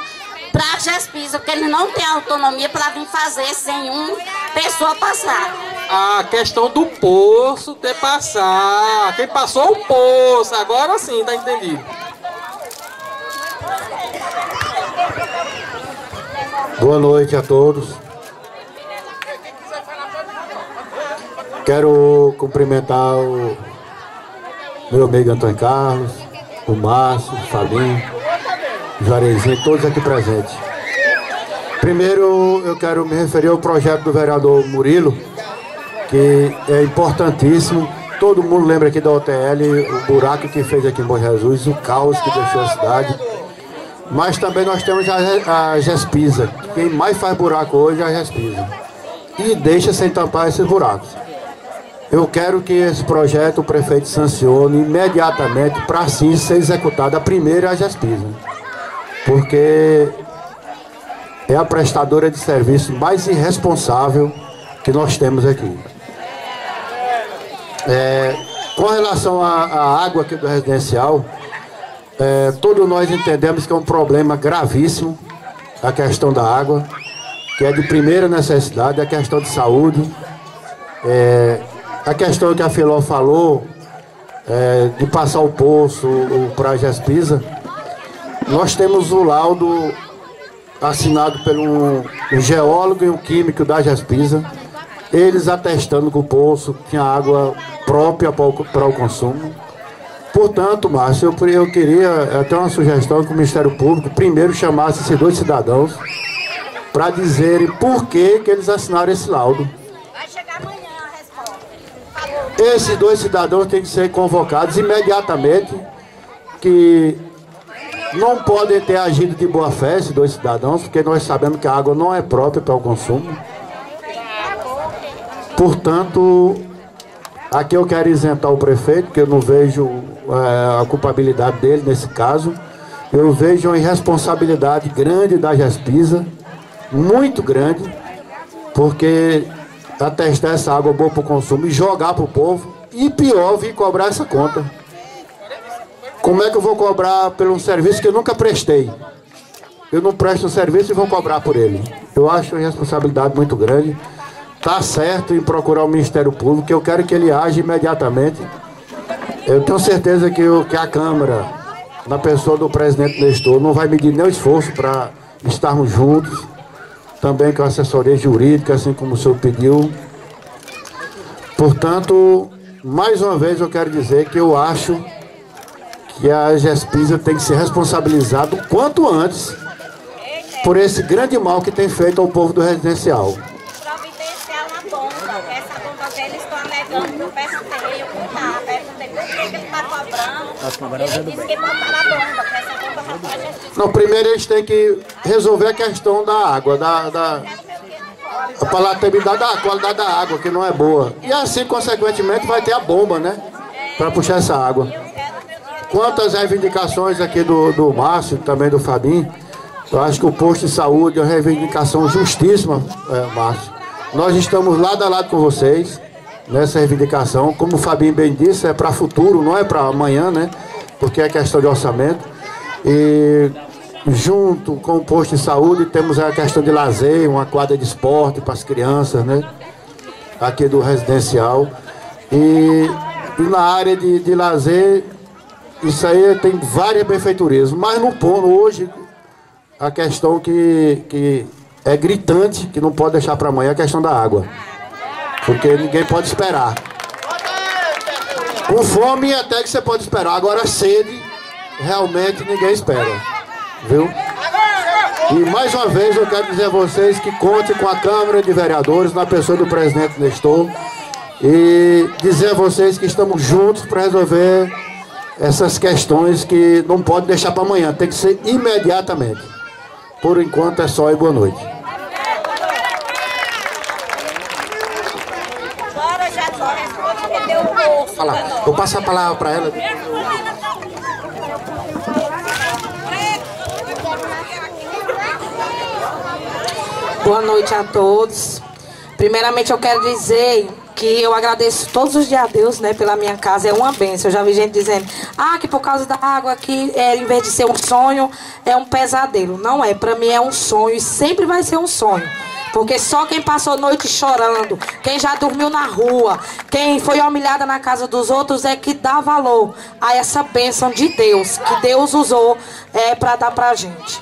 para a GESPISA, porque eles não têm autonomia para vir fazer sem uma pessoa passar. A questão do poço ter passar. Quem passou o poço, agora sim, tá entendido. Boa noite a todos. Quero cumprimentar o meu amigo Antônio Carlos, o Márcio, o Fabinho, o Jarezinho, todos aqui presentes. Primeiro eu quero me referir ao projeto do vereador Murilo, que é importantíssimo. Todo mundo lembra aqui da OTL, o buraco que fez aqui em Bom Jesus, o caos que deixou a cidade. Mas também nós temos a, a Gespisa. Quem mais faz buraco hoje é a Gespisa. E deixa sem tampar esses buracos. Eu quero que esse projeto o prefeito sancione imediatamente para assim ser executado a primeira a Gespisa. Porque é a prestadora de serviço mais irresponsável que nós temos aqui. É, com relação à água aqui do residencial, é, todos nós entendemos que é um problema gravíssimo a questão da água, que é de primeira necessidade, a questão de saúde. É, a questão que a Filó falou, é, de passar o poço para a Gespisa, nós temos o laudo assinado por um, geólogo e um químico da Gespisa, eles atestando que o poço tinha água própria para o, para o consumo. Portanto, Márcio, eu, eu queria até uma sugestão que o Ministério Público primeiro chamasse esses dois cidadãos para dizerem por que, que eles assinaram esse laudo. Esses dois cidadãos têm que ser convocados imediatamente, que não podem ter agido de boa fé, esses dois cidadãos, porque nós sabemos que a água não é própria para o consumo. Portanto, aqui eu quero isentar o prefeito, porque eu não vejo é, a culpabilidade dele nesse caso. Eu vejo uma irresponsabilidade grande da Gespisa, muito grande, porque atestar essa água boa para o consumo e jogar para o povo. E pior, vir cobrar essa conta. Como é que eu vou cobrar por um serviço que eu nunca prestei? Eu não presto um serviço e vou cobrar por ele. Eu acho uma responsabilidade muito grande. Está certo em procurar o Ministério Público, eu quero que ele age imediatamente. Eu tenho certeza que, eu, que a Câmara, na pessoa do presidente Nestor, não vai medir nenhum esforço para estarmos juntos também com a assessoria jurídica, assim como o senhor pediu. Portanto, mais uma vez eu quero dizer que eu acho que a GESPISA tem que ser responsabilizada o quanto antes por esse grande mal que tem feito ao povo do residencial. Providenciar uma bomba, essa bomba que eles estão alegando, eu eu contar, perguntei por que ele está cobrando. Ele disse que botaram a bomba, que essa bomba já GESPISA. Não, primeiro eles têm que resolver a questão da água, da, da a palatabilidade da qualidade da água, que não é boa. E assim, consequentemente, vai ter a bomba, né? Para puxar essa água. Quanto às reivindicações aqui do, do Márcio, também do Fabinho, eu acho que o posto de saúde é uma reivindicação justíssima, é, Márcio. Nós estamos lado a lado com vocês nessa reivindicação. Como o Fabinho bem disse, é para futuro, não é para amanhã, né? Porque é questão de orçamento. E junto com o posto de saúde temos a questão de lazer, uma quadra de esporte para as crianças, né? Aqui do residencial. E, e na área de, de lazer, isso aí tem várias benfeitorias. Mas no ponto hoje, a questão que, que é gritante, que não pode deixar para amanhã, é a questão da água. Porque ninguém pode esperar. Com fome até que você pode esperar. Agora sede, realmente ninguém espera viu? E mais uma vez eu quero dizer a vocês que conte com a Câmara de Vereadores, na pessoa do presidente Nestor, e dizer a vocês que estamos juntos para resolver essas questões que não pode deixar para amanhã, tem que ser imediatamente. Por enquanto é só e boa noite. Fala, eu passo a palavra para ela. Boa noite a todos. Primeiramente eu quero dizer que eu agradeço todos os dias a Deus, né, pela minha casa, é uma benção. Eu já vi gente dizendo, ah, que por causa da água aqui, é, em vez de ser um sonho, é um pesadelo. Não é, para mim é um sonho e sempre vai ser um sonho. Porque só quem passou noite chorando, quem já dormiu na rua, quem foi humilhada na casa dos outros é que dá valor a essa bênção de Deus, que Deus usou é, para dar pra gente.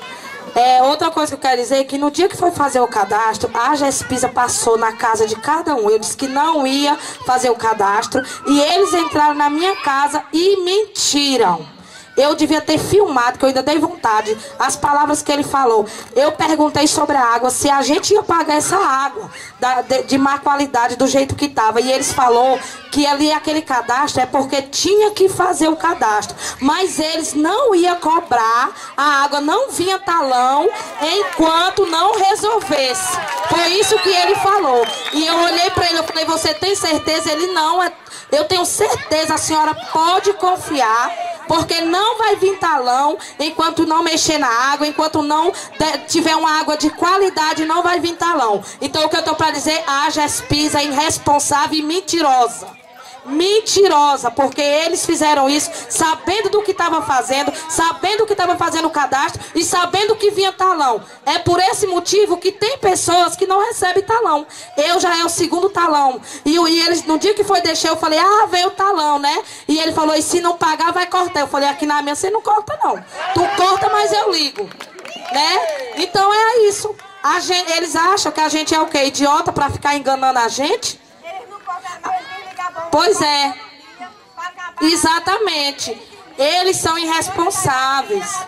É, outra coisa que eu quero dizer é que no dia que foi fazer o cadastro, a Gespisa passou na casa de cada um. Eu disse que não ia fazer o cadastro e eles entraram na minha casa e mentiram. Eu devia ter filmado, que eu ainda dei vontade, as palavras que ele falou. Eu perguntei sobre a água, se a gente ia pagar essa água da, de, de, má qualidade, do jeito que estava. E eles falou que ali aquele cadastro é porque tinha que fazer o cadastro. Mas eles não iam cobrar, a água não vinha talão enquanto não resolvesse. Foi isso que ele falou. E eu olhei para ele, eu falei, você tem certeza? Ele não, é, eu tenho certeza, a senhora pode confiar porque não vai vir talão enquanto não mexer na água, enquanto não tiver uma água de qualidade, não vai vir talão. Então o que eu estou para dizer, a Gespisa é irresponsável e mentirosa mentirosa, porque eles fizeram isso sabendo do que estava fazendo, sabendo que estava fazendo o cadastro e sabendo que vinha talão. É por esse motivo que tem pessoas que não recebem talão. Eu já é o segundo talão. E, e eles, no dia que foi deixar, eu falei, ah, veio o talão, né? E ele falou, e se não pagar, vai cortar. Eu falei, aqui na minha você não corta, não. Tu corta, mas eu ligo. Né? Então é isso. Gente, eles acham que a gente é o quê? Idiota para ficar enganando a gente? Pois é. Exatamente. Eles são irresponsáveis.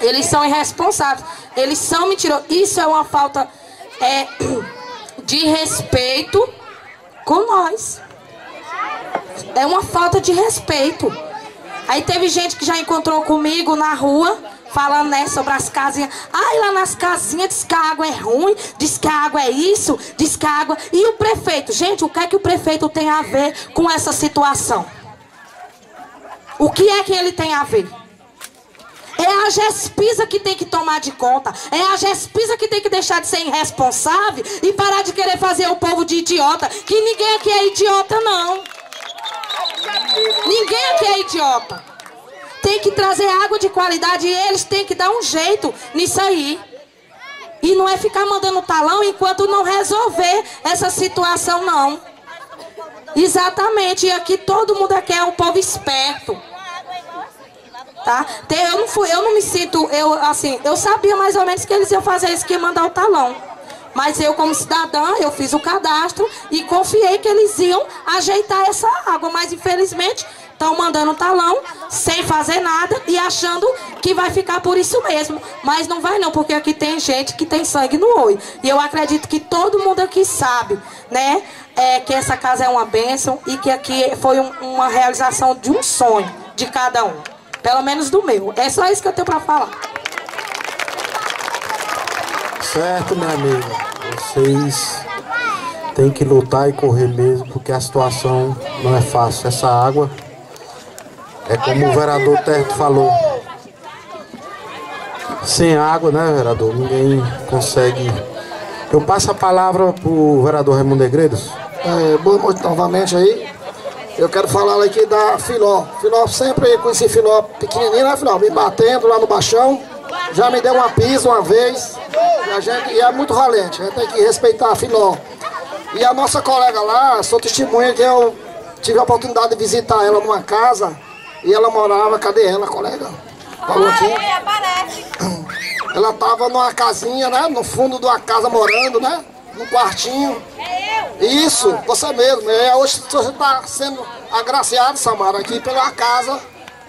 Eles são irresponsáveis. Eles são mentirosos. Isso é uma falta é, de respeito com nós. É uma falta de respeito. Aí teve gente que já encontrou comigo na rua falando né, sobre as casinhas. Ai, lá nas casinhas diz que a água é ruim, diz que a água é isso, diz que a água. E o prefeito? Gente, o que é que o prefeito tem a ver com essa situação? O que é que ele tem a ver? É a Gespisa que tem que tomar de conta. É a Gespisa que tem que deixar de ser irresponsável e parar de querer fazer o povo de idiota. Que ninguém aqui é idiota, não. Ninguém aqui é idiota tem que trazer água de qualidade e eles têm que dar um jeito nisso aí. E não é ficar mandando talão enquanto não resolver essa situação, não. Exatamente. E aqui todo mundo aqui é um povo esperto. Tá? Eu não, fui, eu não me sinto, eu assim, eu sabia mais ou menos que eles iam fazer isso, que ia mandar o talão. Mas eu, como cidadã, eu fiz o cadastro e confiei que eles iam ajeitar essa água. Mas infelizmente estão mandando talão sem fazer nada e achando que vai ficar por isso mesmo. Mas não vai não, porque aqui tem gente que tem sangue no olho. E eu acredito que todo mundo aqui sabe, né? É, que essa casa é uma bênção e que aqui foi um, uma realização de um sonho de cada um. Pelo menos do meu. É só isso que eu tenho para falar. Certo, minha amiga. Vocês têm que lutar e correr mesmo, porque a situação não é fácil. Essa água é como o vereador Terto falou. Sem água, né, vereador? Ninguém consegue. Eu passo a palavra para o vereador Raimundo Negreiros. É, boa noite novamente aí. Eu quero falar aqui da Filó. Filó sempre conheci Filó pequenininho, né, Filó? Me batendo lá no baixão. Já me deu uma pisa uma vez. E, a gente, e é muito valente. A gente tem que respeitar a Filó. E a nossa colega lá, sou testemunha que eu tive a oportunidade de visitar ela numa casa e ela morava, cadê ela, colega? Falou aqui. Ela tava numa casinha, né? No fundo de uma casa morando, né? Num quartinho. Isso, você mesmo. É, hoje você está sendo agraciado, Samara, aqui pela casa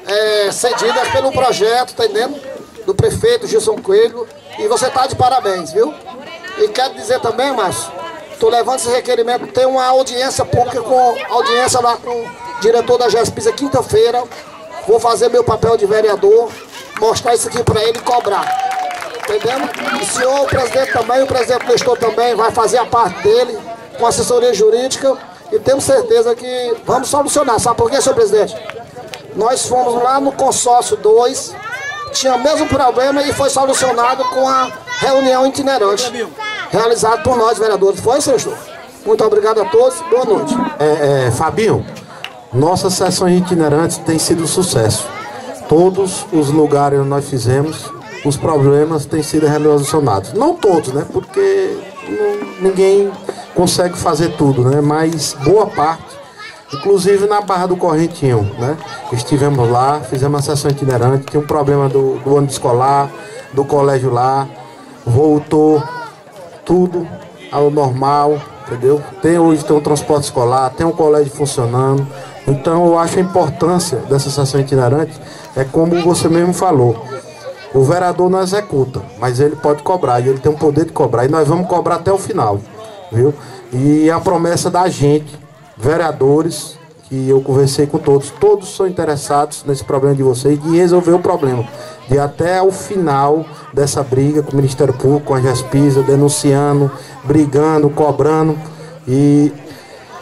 é, cedida pelo projeto, tá entendendo? Do prefeito Gilson Coelho. E você tá de parabéns, viu? E quero dizer também, Márcio, Estou levando esse requerimento, tem uma audiência pública com audiência lá com diretor da GESPISA quinta-feira. Vou fazer meu papel de vereador, mostrar isso aqui para ele e cobrar. Entendendo? O senhor, o presidente também, o presidente Nestor também vai fazer a parte dele, com assessoria jurídica, e temos certeza que vamos solucionar. Sabe por quê, senhor presidente? Nós fomos lá no consórcio 2, tinha o mesmo problema e foi solucionado com a reunião itinerante, realizada por nós, vereadores. Foi, senhor? Muito obrigado a todos, boa noite. É, é, Fabinho, nossas sessões itinerantes têm sido um sucesso. Todos os lugares onde nós fizemos, os problemas têm sido resolucionados. Não todos, né? Porque ninguém consegue fazer tudo, né? Mas boa parte inclusive na Barra do Correntinho, né? Estivemos lá, fizemos uma sessão itinerante, tinha um problema do, do ônibus escolar, do colégio lá, voltou tudo ao normal, entendeu? Tem hoje tem um transporte escolar, tem um colégio funcionando. Então eu acho a importância dessa sessão itinerante é como você mesmo falou. O vereador não executa, mas ele pode cobrar, e ele tem o poder de cobrar, e nós vamos cobrar até o final, viu? E a promessa da gente, vereadores, que eu conversei com todos, todos são interessados nesse problema de vocês, de resolver o problema, de até o final dessa briga com o Ministério Público, com a Jaspisa, denunciando, brigando, cobrando, e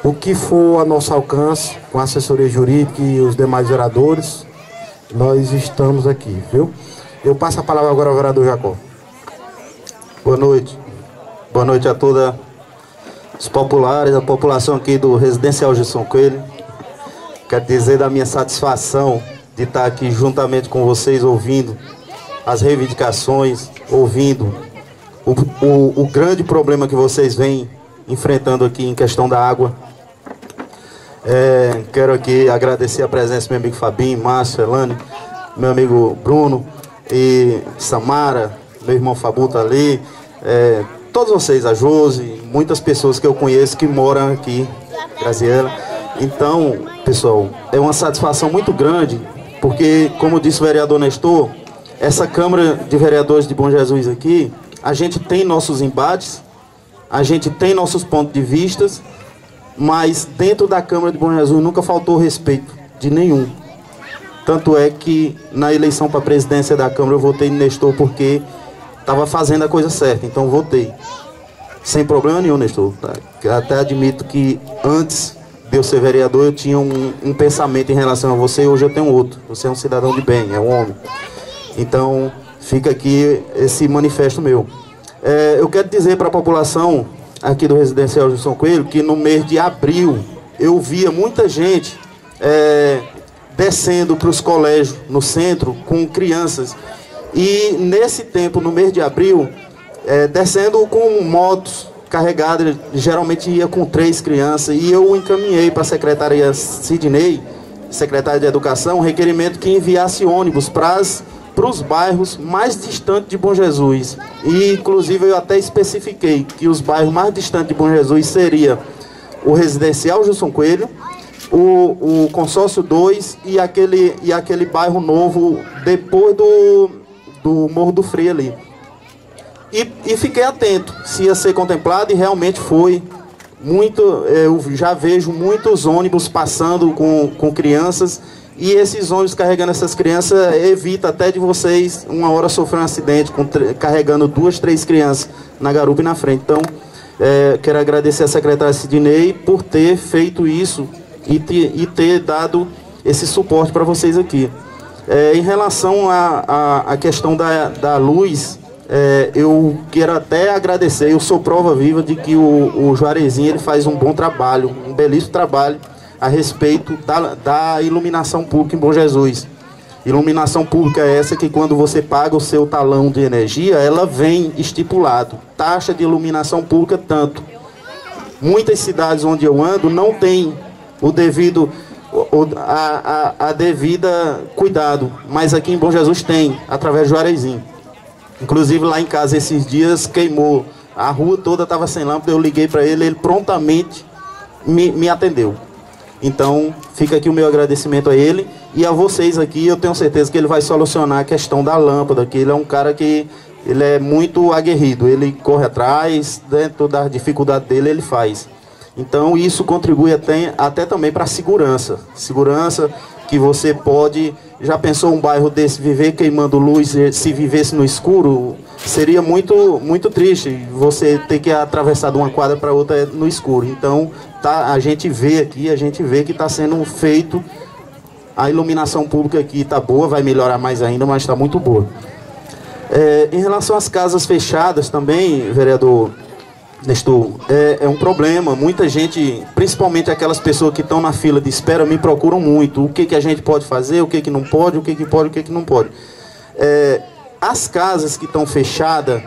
o que for a nosso alcance, com a assessoria jurídica e os demais vereadores, nós estamos aqui, viu? Eu passo a palavra agora ao vereador Jacó. Boa noite. Boa noite a todos os populares, a população aqui do Residencial Gilson Coelho. Quero dizer da minha satisfação de estar aqui juntamente com vocês, ouvindo as reivindicações, ouvindo o, o, o grande problema que vocês vêm enfrentando aqui em questão da água. É, quero aqui agradecer a presença do meu amigo Fabinho, Márcio, Elane, meu amigo Bruno, e Samara, meu irmão Fabu tá ali, é, todos vocês, a Josi, muitas pessoas que eu conheço que moram aqui, Graziela. Então, pessoal, é uma satisfação muito grande, porque, como disse o vereador Nestor, essa Câmara de Vereadores de Bom Jesus aqui, a gente tem nossos embates, a gente tem nossos pontos de vistas, mas dentro da Câmara de Bom Jesus nunca faltou respeito de nenhum. Tanto é que na eleição para a presidência da Câmara eu votei Nestor porque estava fazendo a coisa certa, então votei. Sem problema nenhum, Nestor. Até admito que antes de eu ser vereador eu tinha um, um pensamento em relação a você e hoje eu tenho outro. Você é um cidadão de bem, é um homem. Então fica aqui esse manifesto meu. É, eu quero dizer para a população aqui do Residencial Gilson Coelho que no mês de abril eu via muita gente é, descendo para os colégios no centro com crianças. E nesse tempo, no mês de abril, é, descendo com motos carregadas, geralmente ia com três crianças, e eu encaminhei para a secretaria Sidney, secretária de Educação, um requerimento que enviasse ônibus para os bairros mais distantes de Bom Jesus. E inclusive eu até especifiquei que os bairros mais distantes de Bom Jesus seria o residencial Gilson Coelho, o, o consórcio 2 e aquele, e aquele bairro novo depois do, do Morro do Freio ali. E, e fiquei atento se ia ser contemplado e realmente foi. Muito, eu já vejo muitos ônibus passando com, com crianças e esses ônibus carregando essas crianças evita até de vocês uma hora sofrer um acidente carregando duas, três crianças na garupa e na frente. Então, é, quero agradecer a secretária Sidney por ter feito isso e, te, e ter dado esse suporte para vocês aqui. É, em relação à questão da, da luz, é, eu quero até agradecer, eu sou prova viva de que o, o Juarezinho ele faz um bom trabalho, um belíssimo trabalho a respeito da, da iluminação pública em Bom Jesus. Iluminação pública é essa que quando você paga o seu talão de energia, ela vem estipulado. Taxa de iluminação pública tanto. Muitas cidades onde eu ando não tem o devido o, a, a, a, devida cuidado. Mas aqui em Bom Jesus tem, através do Juarezinho. Inclusive lá em casa esses dias queimou. A rua toda estava sem lâmpada, eu liguei para ele, ele prontamente me, me atendeu. Então, fica aqui o meu agradecimento a ele e a vocês aqui. Eu tenho certeza que ele vai solucionar a questão da lâmpada, que ele é um cara que ele é muito aguerrido, ele corre atrás, dentro da dificuldade dele ele faz. Então isso contribui até, até também para a segurança. Segurança que você pode. Já pensou um bairro desse viver queimando luz, se vivesse no escuro, seria muito, muito triste você ter que atravessar de uma quadra para outra no escuro. Então tá, a gente vê aqui, a gente vê que está sendo feito. A iluminação pública aqui está boa, vai melhorar mais ainda, mas está muito boa. É, em relação às casas fechadas também, vereador Nestor, é, é, um problema. Muita gente, principalmente aquelas pessoas que estão na fila de espera, me procuram muito. O que, que a gente pode fazer, o que, que não pode, o que, que pode, o que, que não pode. É, as casas que estão fechadas,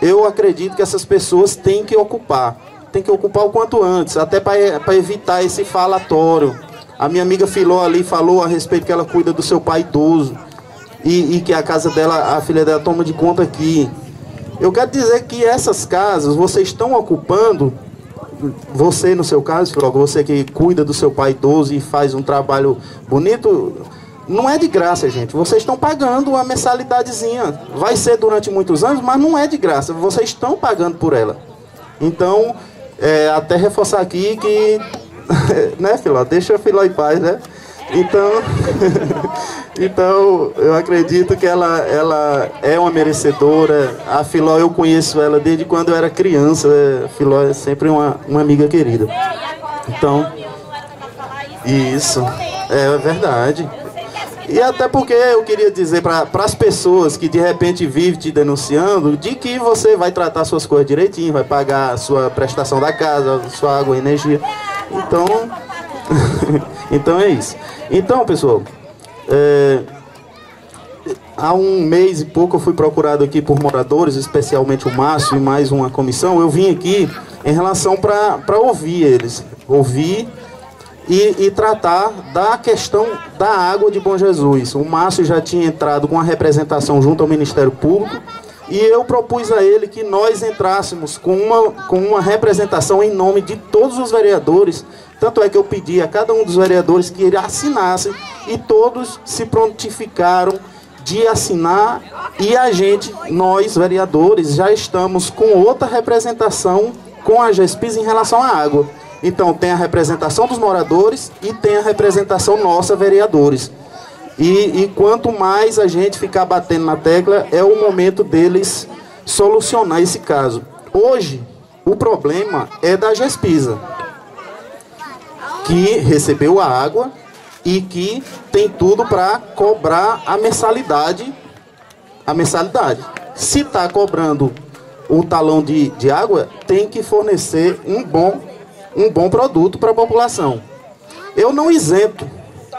eu acredito que essas pessoas têm que ocupar. Tem que ocupar o quanto antes, até para evitar esse falatório. A minha amiga Filó ali falou a respeito que ela cuida do seu pai idoso e, e que a casa dela, a filha dela toma de conta aqui. Eu quero dizer que essas casas vocês estão ocupando, você no seu caso, você que cuida do seu pai idoso e faz um trabalho bonito, não é de graça, gente. Vocês estão pagando uma mensalidadezinha. Vai ser durante muitos anos, mas não é de graça. Vocês estão pagando por ela. Então, é, até reforçar aqui que, [LAUGHS] né, Filó? Deixa Filó em paz, né? Então, [LAUGHS] então eu acredito que ela, ela é uma merecedora. A Filó, eu conheço ela desde quando eu era criança. A Filó é sempre uma, uma amiga querida. Então, isso, é verdade. E até porque eu queria dizer para as pessoas que de repente vivem te denunciando, de que você vai tratar suas coisas direitinho, vai pagar a sua prestação da casa, sua água, energia. Então, [LAUGHS] então é isso. Então, pessoal, é, há um mês e pouco eu fui procurado aqui por moradores, especialmente o Márcio e mais uma comissão. Eu vim aqui em relação para ouvir eles, ouvir e, e, tratar da questão da água de Bom Jesus. O Márcio já tinha entrado com a representação junto ao Ministério Público e eu propus a ele que nós entrássemos com uma, com uma representação em nome de todos os vereadores tanto é que eu pedi a cada um dos vereadores que ele assinasse e todos se prontificaram de assinar e a gente, nós vereadores, já estamos com outra representação com a GESPIS em relação à água. Então tem a representação dos moradores e tem a representação nossa, vereadores. E, e quanto mais a gente ficar batendo na tecla, é o momento deles solucionar esse caso. Hoje, o problema é da GESPISA que recebeu a água e que tem tudo para cobrar a mensalidade. A mensalidade. Se está cobrando o talão de, de água, tem que fornecer um bom, um bom produto para a população. Eu não isento,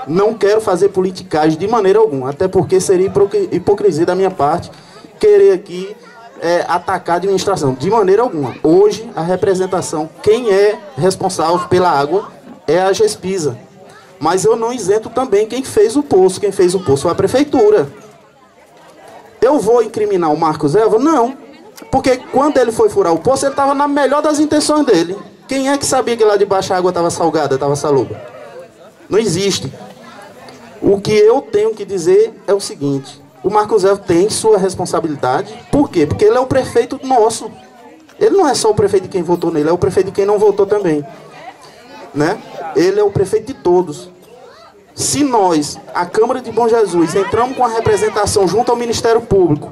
não quero fazer politicagem de maneira alguma, até porque seria hipocrisia da minha parte querer aqui é, atacar a administração, de maneira alguma. Hoje, a representação, quem é responsável pela água é a GESPISA. Mas eu não isento também quem fez o poço. Quem fez o poço foi a prefeitura. Eu vou incriminar o Marcos Eva? Não. Porque quando ele foi furar o poço, ele estava na melhor das intenções dele. Quem é que sabia que lá de baixo a água estava salgada, estava salubra? Não existe. O que eu tenho que dizer é o seguinte: o Marcos Eva tem sua responsabilidade. Por quê? Porque ele é o prefeito nosso. Ele não é só o prefeito de quem votou nele, é o prefeito de quem não votou também né? Ele é o prefeito de todos. Se nós, a Câmara de Bom Jesus, entramos com a representação junto ao Ministério Público,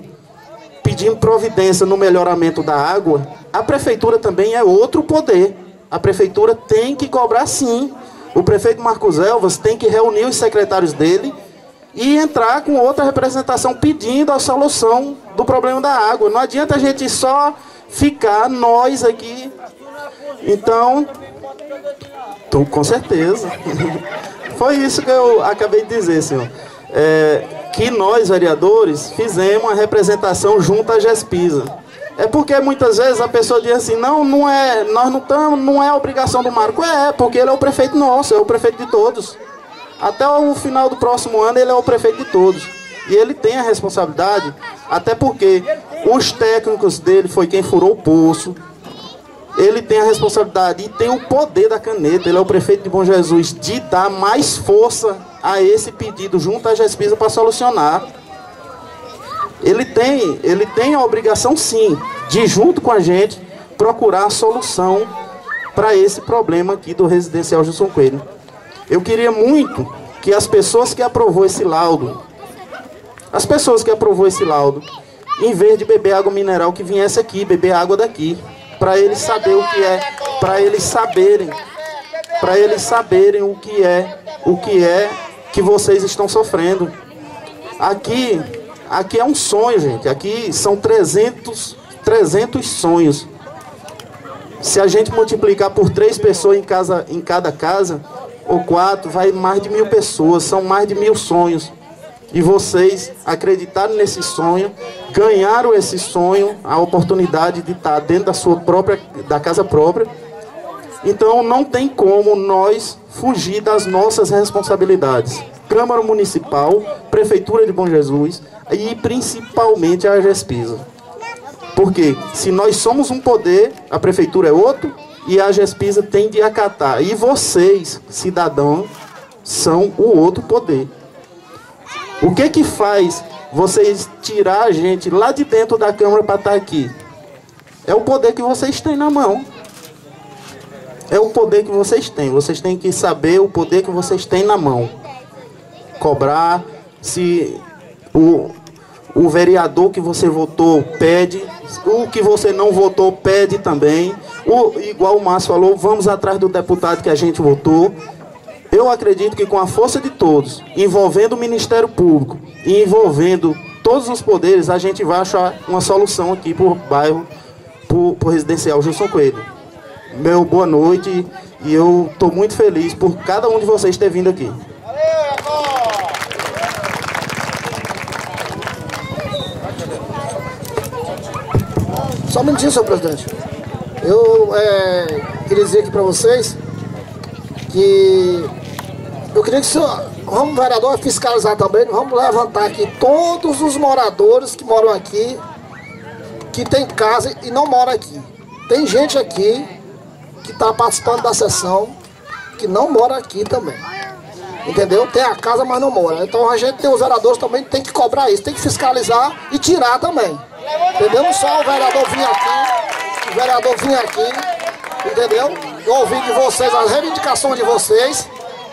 pedindo providência no melhoramento da água, a prefeitura também é outro poder. A prefeitura tem que cobrar sim. O prefeito Marcos Elvas tem que reunir os secretários dele e entrar com outra representação pedindo a solução do problema da água. Não adianta a gente só ficar nós aqui. Então, então, com certeza. [LAUGHS] Foi isso que eu acabei de dizer, senhor. É, que nós, vereadores, fizemos uma representação junto à GESPISA. É porque muitas vezes a pessoa diz assim, não, não é, nós não estamos, não é obrigação do Marco. É, porque ele é o prefeito nosso, é o prefeito de todos. Até o final do próximo ano ele é o prefeito de todos. E ele tem a responsabilidade, até porque os técnicos dele foi quem furou o poço, ele tem a responsabilidade e tem o poder da caneta, ele é o prefeito de Bom Jesus, de dar mais força a esse pedido junto à GESPISA para solucionar. ele tem, ele tem a obrigação sim de junto com a gente procurar a solução para esse problema aqui do residencial Gilson Coelho. Eu queria muito que as pessoas que aprovou esse laudo, as pessoas que aprovou esse laudo, em vez de beber água mineral, que viesse aqui, beber água daqui, para eles saber o que é, para eles saberem, para eles saberem o que é, o que é que vocês estão sofrendo. Aqui, aqui é um sonho, gente. Aqui são 300, 300 sonhos. Se a gente multiplicar por três pessoas em, casa, em cada casa, ou quatro, vai mais de mil pessoas, são mais de mil sonhos. E vocês acreditaram nesse sonho, ganharam esse sonho, a oportunidade de estar dentro da sua própria, da casa própria. Então não tem como nós fugir das nossas responsabilidades. Câmara Municipal, Prefeitura de Bom Jesus e principalmente a GESPISA. Porque se nós somos um poder, a prefeitura é outro e a GESPISA tem de acatar. E vocês, cidadãos, são o outro poder. O que que faz vocês tirar a gente lá de dentro da Câmara para estar aqui? É o poder que vocês têm na mão. É o poder que vocês têm. Vocês têm que saber o poder que vocês têm na mão. Cobrar se o, o vereador que você votou pede, o que você não votou pede também. O, igual o Márcio falou, vamos atrás do deputado que a gente votou. Eu acredito que com a força de todos, envolvendo o Ministério Público e envolvendo todos os poderes, a gente vai achar uma solução aqui para o bairro, para o residencial Gilson Coelho. Meu boa noite e eu estou muito feliz por cada um de vocês ter vindo aqui. Só um minutinho, senhor presidente. Eu é, queria dizer aqui para vocês que eu queria que o senhor, vamos vereador fiscalizar também, vamos levantar aqui todos os moradores que moram aqui, que tem casa e não mora aqui. Tem gente aqui que está participando da sessão que não mora aqui também. Entendeu? Tem a casa, mas não mora. Então a gente tem os vereadores também tem que cobrar isso, tem que fiscalizar e tirar também. Entendeu? Não só o vereador vir aqui, o vereador vir aqui, entendeu? Eu ouvi de vocês as reivindicações de vocês,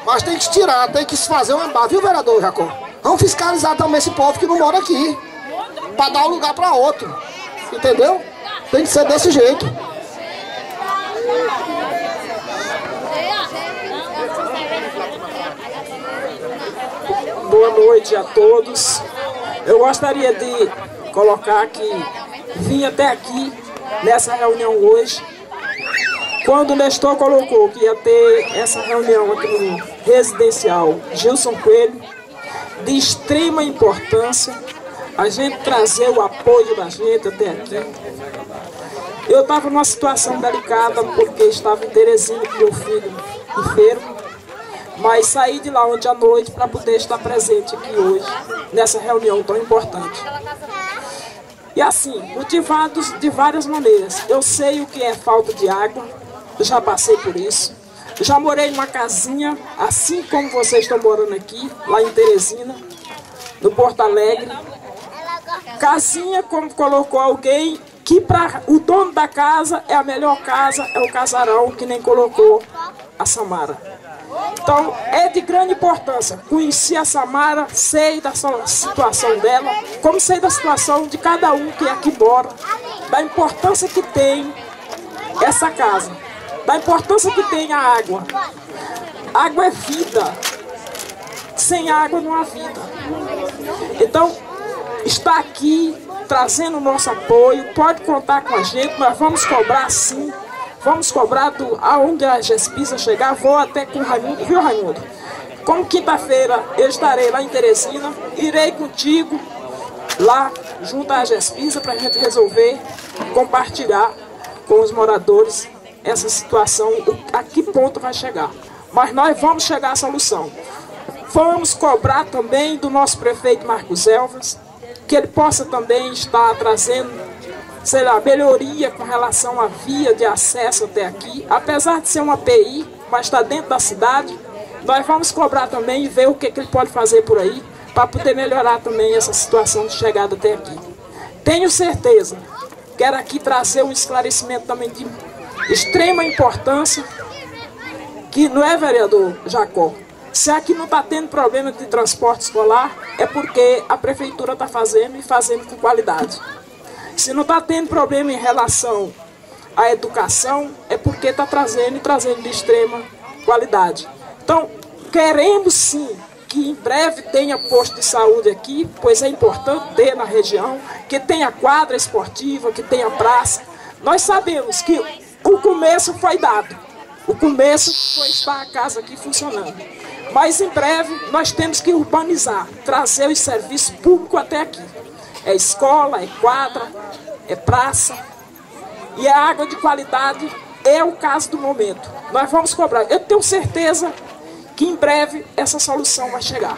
mas tem que tirar, tem que se fazer uma barra, viu, vereador Jacó? Vamos fiscalizar também esse povo que não mora aqui, para dar um lugar para outro, entendeu? Tem que ser desse jeito. Boa noite a todos. Eu gostaria de colocar que vim até aqui nessa reunião hoje. Quando o Nestor colocou que ia ter essa reunião aqui no residencial Gilson Coelho, de extrema importância a gente trazer o apoio da gente até aqui. Eu estava numa situação delicada porque estava em Teresina com meu filho enfermo, mas saí de lá ontem à noite para poder estar presente aqui hoje, nessa reunião tão importante. E assim, motivados de várias maneiras. Eu sei o que é falta de água, já passei por isso. Já morei numa casinha, assim como vocês estão morando aqui, lá em Teresina, no Porto Alegre. Casinha como colocou alguém que para o dono da casa é a melhor casa, é o casarão que nem colocou a Samara. Então, é de grande importância. Conheci a Samara, sei da situação dela, como sei da situação de cada um que aqui mora, da importância que tem essa casa, da importância que tem a água. Água é vida. Sem água não há vida. Então, está aqui trazendo o nosso apoio, pode contar com a gente, nós vamos cobrar sim Vamos cobrar do, aonde a Gespisa chegar, vou até com o Raimundo, viu Raimundo? Como quinta-feira eu estarei lá em Teresina, irei contigo lá junto à Gespisa para a gente resolver, compartilhar com os moradores essa situação, a que ponto vai chegar. Mas nós vamos chegar à solução. Vamos cobrar também do nosso prefeito Marcos Elvas, que ele possa também estar trazendo sei lá, melhoria com relação à via de acesso até aqui. Apesar de ser uma PI, mas está dentro da cidade, nós vamos cobrar também e ver o que, que ele pode fazer por aí para poder melhorar também essa situação de chegada até aqui. Tenho certeza, quero aqui trazer um esclarecimento também de extrema importância, que não é vereador Jacó. Se aqui não está tendo problema de transporte escolar, é porque a prefeitura está fazendo e fazendo com qualidade. Se não está tendo problema em relação à educação, é porque está trazendo e trazendo de extrema qualidade. Então, queremos sim que em breve tenha posto de saúde aqui, pois é importante ter na região, que tenha quadra esportiva, que tenha praça. Nós sabemos que o começo foi dado, o começo foi estar a casa aqui funcionando. Mas em breve nós temos que urbanizar, trazer os serviços públicos até aqui. É escola, é quadra, é praça. E a água de qualidade é o caso do momento. Nós vamos cobrar. Eu tenho certeza que em breve essa solução vai chegar.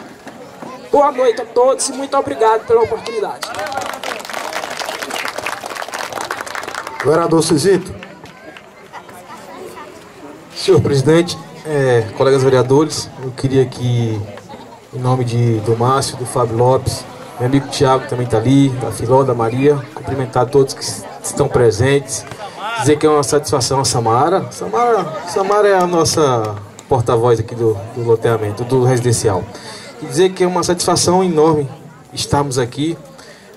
Boa noite a todos e muito obrigado pela oportunidade. Vereador Cisito. Senhor presidente, é, colegas vereadores, eu queria aqui, em nome de, do Márcio, do Fábio Lopes, meu amigo Tiago também está ali, da Filó, da Maria, cumprimentar todos que estão presentes, dizer que é uma satisfação a Samara. Samara, Samara é a nossa porta-voz aqui do, do loteamento, do residencial. E dizer que é uma satisfação enorme estarmos aqui.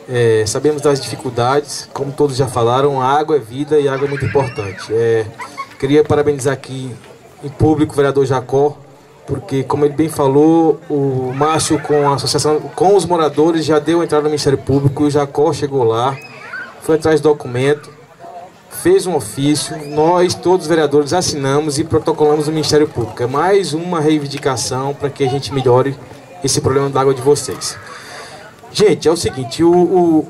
É, sabemos das dificuldades, como todos já falaram, a água é vida e a água é muito importante. É, queria parabenizar aqui em público o vereador Jacó, porque como ele bem falou, o Márcio com a associação, com os moradores já deu entrada no Ministério Público, o Jacó chegou lá, foi atrás do documento, fez um ofício, nós, todos os vereadores, assinamos e protocolamos no Ministério Público. É mais uma reivindicação para que a gente melhore esse problema da água de vocês. Gente, é o seguinte, o, o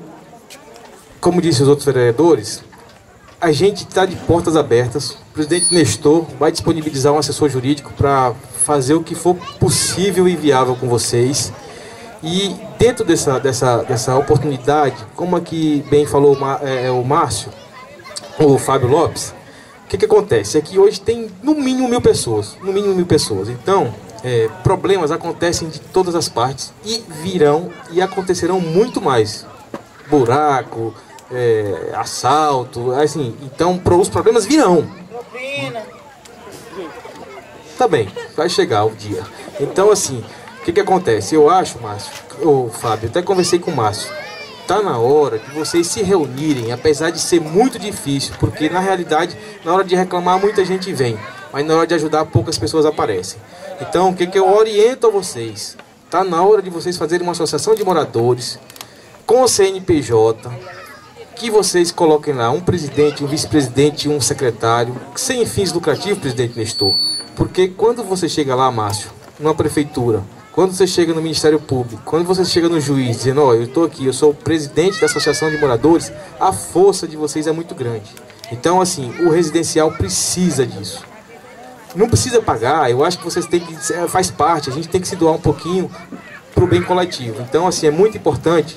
como disse os outros vereadores, a gente está de portas abertas. O presidente Nestor vai disponibilizar um assessor jurídico para fazer o que for possível e viável com vocês. E dentro dessa, dessa, dessa oportunidade, como aqui bem falou é, o Márcio, o Fábio Lopes, o que, que acontece? É que hoje tem no mínimo mil pessoas. No mínimo mil pessoas. Então, é, problemas acontecem de todas as partes e virão e acontecerão muito mais. Buraco, é, assalto, assim. Então, os problemas virão. Tá bem, vai chegar o dia. Então, assim, o que, que acontece? Eu acho, Márcio, ô Fábio, até conversei com o Márcio Está na hora de vocês se reunirem, apesar de ser muito difícil, porque na realidade, na hora de reclamar, muita gente vem, mas na hora de ajudar, poucas pessoas aparecem. Então, o que, que eu oriento a vocês? Está na hora de vocês fazerem uma associação de moradores com o CNPJ, que vocês coloquem lá um presidente, um vice-presidente um secretário, sem fins lucrativos, presidente Nestor. Porque quando você chega lá, Márcio, numa prefeitura, quando você chega no Ministério Público, quando você chega no juiz dizendo, ó, oh, eu estou aqui, eu sou o presidente da Associação de Moradores, a força de vocês é muito grande. Então, assim, o residencial precisa disso. Não precisa pagar, eu acho que vocês têm que, é, faz parte, a gente tem que se doar um pouquinho para o bem coletivo. Então, assim, é muito importante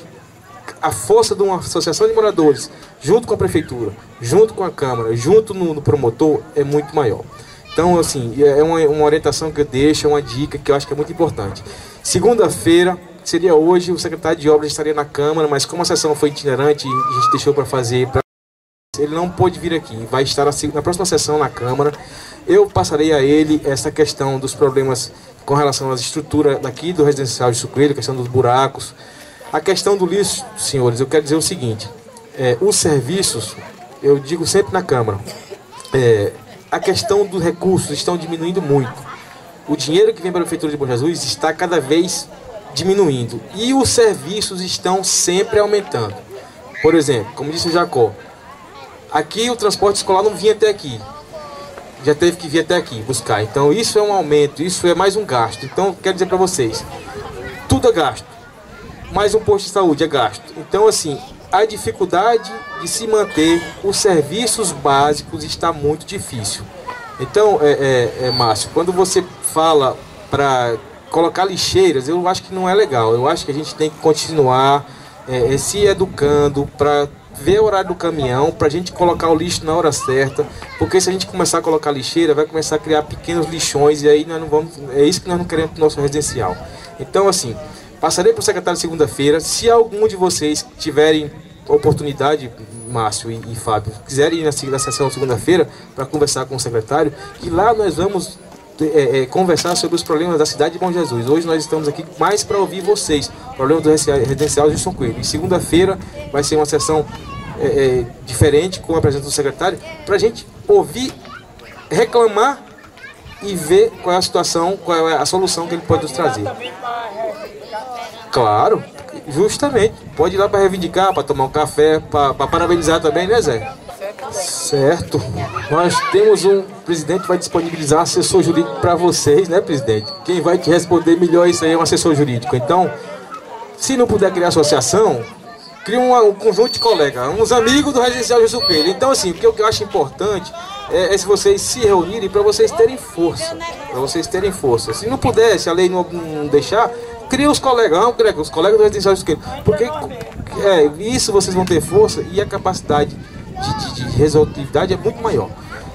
a força de uma associação de moradores, junto com a prefeitura, junto com a Câmara, junto no, no promotor, é muito maior. Então, assim, é uma, uma orientação que eu deixo, é uma dica que eu acho que é muito importante. Segunda-feira, seria hoje, o secretário de obras estaria na Câmara, mas como a sessão foi itinerante a gente deixou para fazer, pra... ele não pôde vir aqui. Vai estar na próxima sessão na Câmara. Eu passarei a ele essa questão dos problemas com relação às estruturas daqui do residencial de Sucrilho, questão dos buracos. A questão do lixo, senhores, eu quero dizer o seguinte: é, os serviços, eu digo sempre na Câmara, é, a questão dos recursos estão diminuindo muito. O dinheiro que vem para a Prefeitura de Bom Jesus está cada vez diminuindo. E os serviços estão sempre aumentando. Por exemplo, como disse o Jacó, aqui o transporte escolar não vinha até aqui. Já teve que vir até aqui buscar. Então isso é um aumento, isso é mais um gasto. Então quero dizer para vocês, tudo é gasto. Mais um posto de saúde é gasto. Então assim, a dificuldade de se manter os serviços básicos está muito difícil. Então, é, é, é Márcio, quando você fala para colocar lixeiras, eu acho que não é legal. Eu acho que a gente tem que continuar é, é se educando para ver o horário do caminhão, para a gente colocar o lixo na hora certa, porque se a gente começar a colocar lixeira, vai começar a criar pequenos lixões e aí nós não vamos, é isso que nós não queremos para o nosso residencial. Então, assim, Passarei para o secretário segunda-feira. Se algum de vocês tiverem oportunidade, Márcio e, e Fábio, quiserem ir na, na sessão segunda-feira para conversar com o secretário, que lá nós vamos é, é, conversar sobre os problemas da cidade de Bom Jesus. Hoje nós estamos aqui mais para ouvir vocês, problema do residencial de São Coelho. E segunda-feira vai ser uma sessão é, é, diferente com a presença do secretário, para a gente ouvir, reclamar e ver qual é a situação, qual é a solução que ele pode nos trazer. Claro, justamente. Pode ir lá para reivindicar, para tomar um café, para parabenizar também, né, Zé? Certo. Nós temos um presidente que vai disponibilizar assessor jurídico para vocês, né, presidente? Quem vai te responder melhor isso aí é um assessor jurídico. Então, se não puder criar associação, cria um, um conjunto de colegas, uns amigos do residencial de Supelho. Então, assim, o que eu, que eu acho importante é, é, se vocês se reunirem para vocês terem força. Para vocês terem força. Se não puder, se a lei não, não deixar, cria os colegas, não, os colegas do residencial de Supelho. Porque é, isso vocês vão ter força e a capacidade de, de, de resolutividade é muito maior.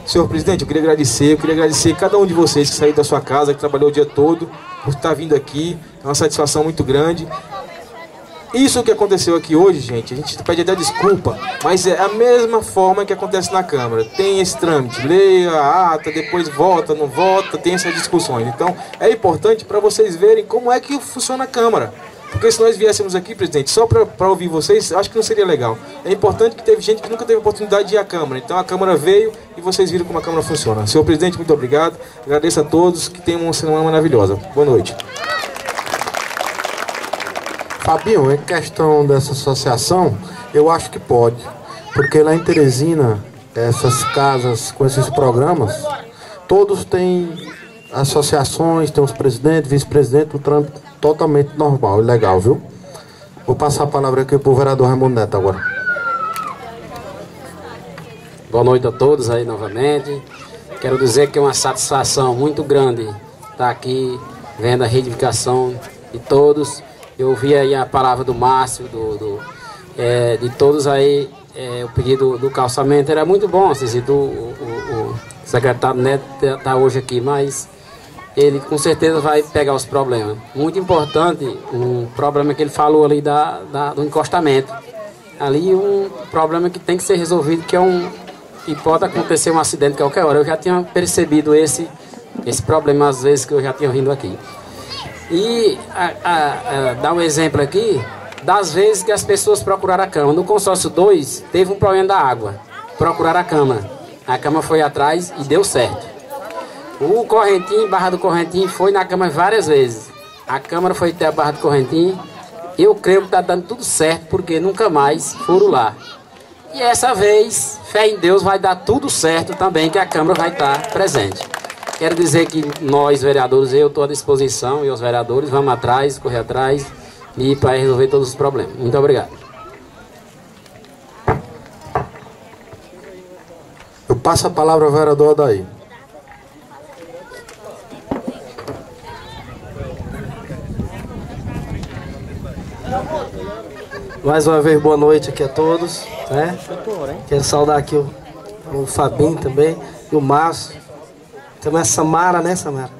Senhor presidente, eu queria agradecer, eu queria agradecer cada um de vocês que saiu da sua casa, que trabalhou o dia todo, por estar vindo aqui. É uma satisfação muito grande. Isso que aconteceu aqui hoje, gente, a gente pede até desculpa, mas é a mesma forma que acontece na Câmara. Tem esse trâmite, leia a ata, depois vota, não vota, tem essas discussões. Então, é importante para vocês verem como é que funciona a Câmara. Porque se nós viéssemos aqui, presidente, só para ouvir vocês, acho que não seria legal. É importante que teve gente que nunca teve oportunidade de ir à Câmara. Então a Câmara veio e vocês viram como a Câmara funciona. Senhor presidente, muito obrigado. Agradeço a todos, que tenham uma semana maravilhosa. Boa noite. Fabinho, em questão dessa associação, eu acho que pode. Porque lá em Teresina, essas casas com esses programas, todos têm associações, tem os presidentes, vice-presidente, o trâmite totalmente normal e legal, viu? Vou passar a palavra aqui para o vereador Raimundo Neto agora. Boa noite a todos aí novamente. Quero dizer que é uma satisfação muito grande estar aqui vendo a reivindicação de todos. Eu ouvi aí a palavra do Márcio, do, do é, de todos aí, é, o pedido do calçamento. Era muito bom, assim, do, o, o, o secretário Neto está tá hoje aqui, mas ele com certeza vai pegar os problemas. Muito importante, um problema que ele falou ali da, da, do encostamento. Ali um problema que tem que ser resolvido, que é um. E pode acontecer um acidente qualquer hora. Eu já tinha percebido esse, esse problema às vezes que eu já tinha vindo aqui. E a, a, a, dar um exemplo aqui das vezes que as pessoas procuraram a cama. No consórcio 2 teve um problema da água. Procuraram a cama. A cama foi atrás e deu certo. O Correntinho, Barra do Correntinho, foi na Câmara várias vezes. A Câmara foi até a Barra do Correntinho. Eu creio que está dando tudo certo, porque nunca mais foram lá. E essa vez, fé em Deus, vai dar tudo certo também, que a Câmara vai estar presente. Quero dizer que nós, vereadores, eu estou à disposição e os vereadores vamos atrás, correr atrás e para resolver todos os problemas. Muito obrigado. Eu passo a palavra ao vereador Adair. Mais uma vez, boa noite aqui a todos. Né? Quero saudar aqui o, o Fabinho também e o Márcio. Também a Samara, né, Samara?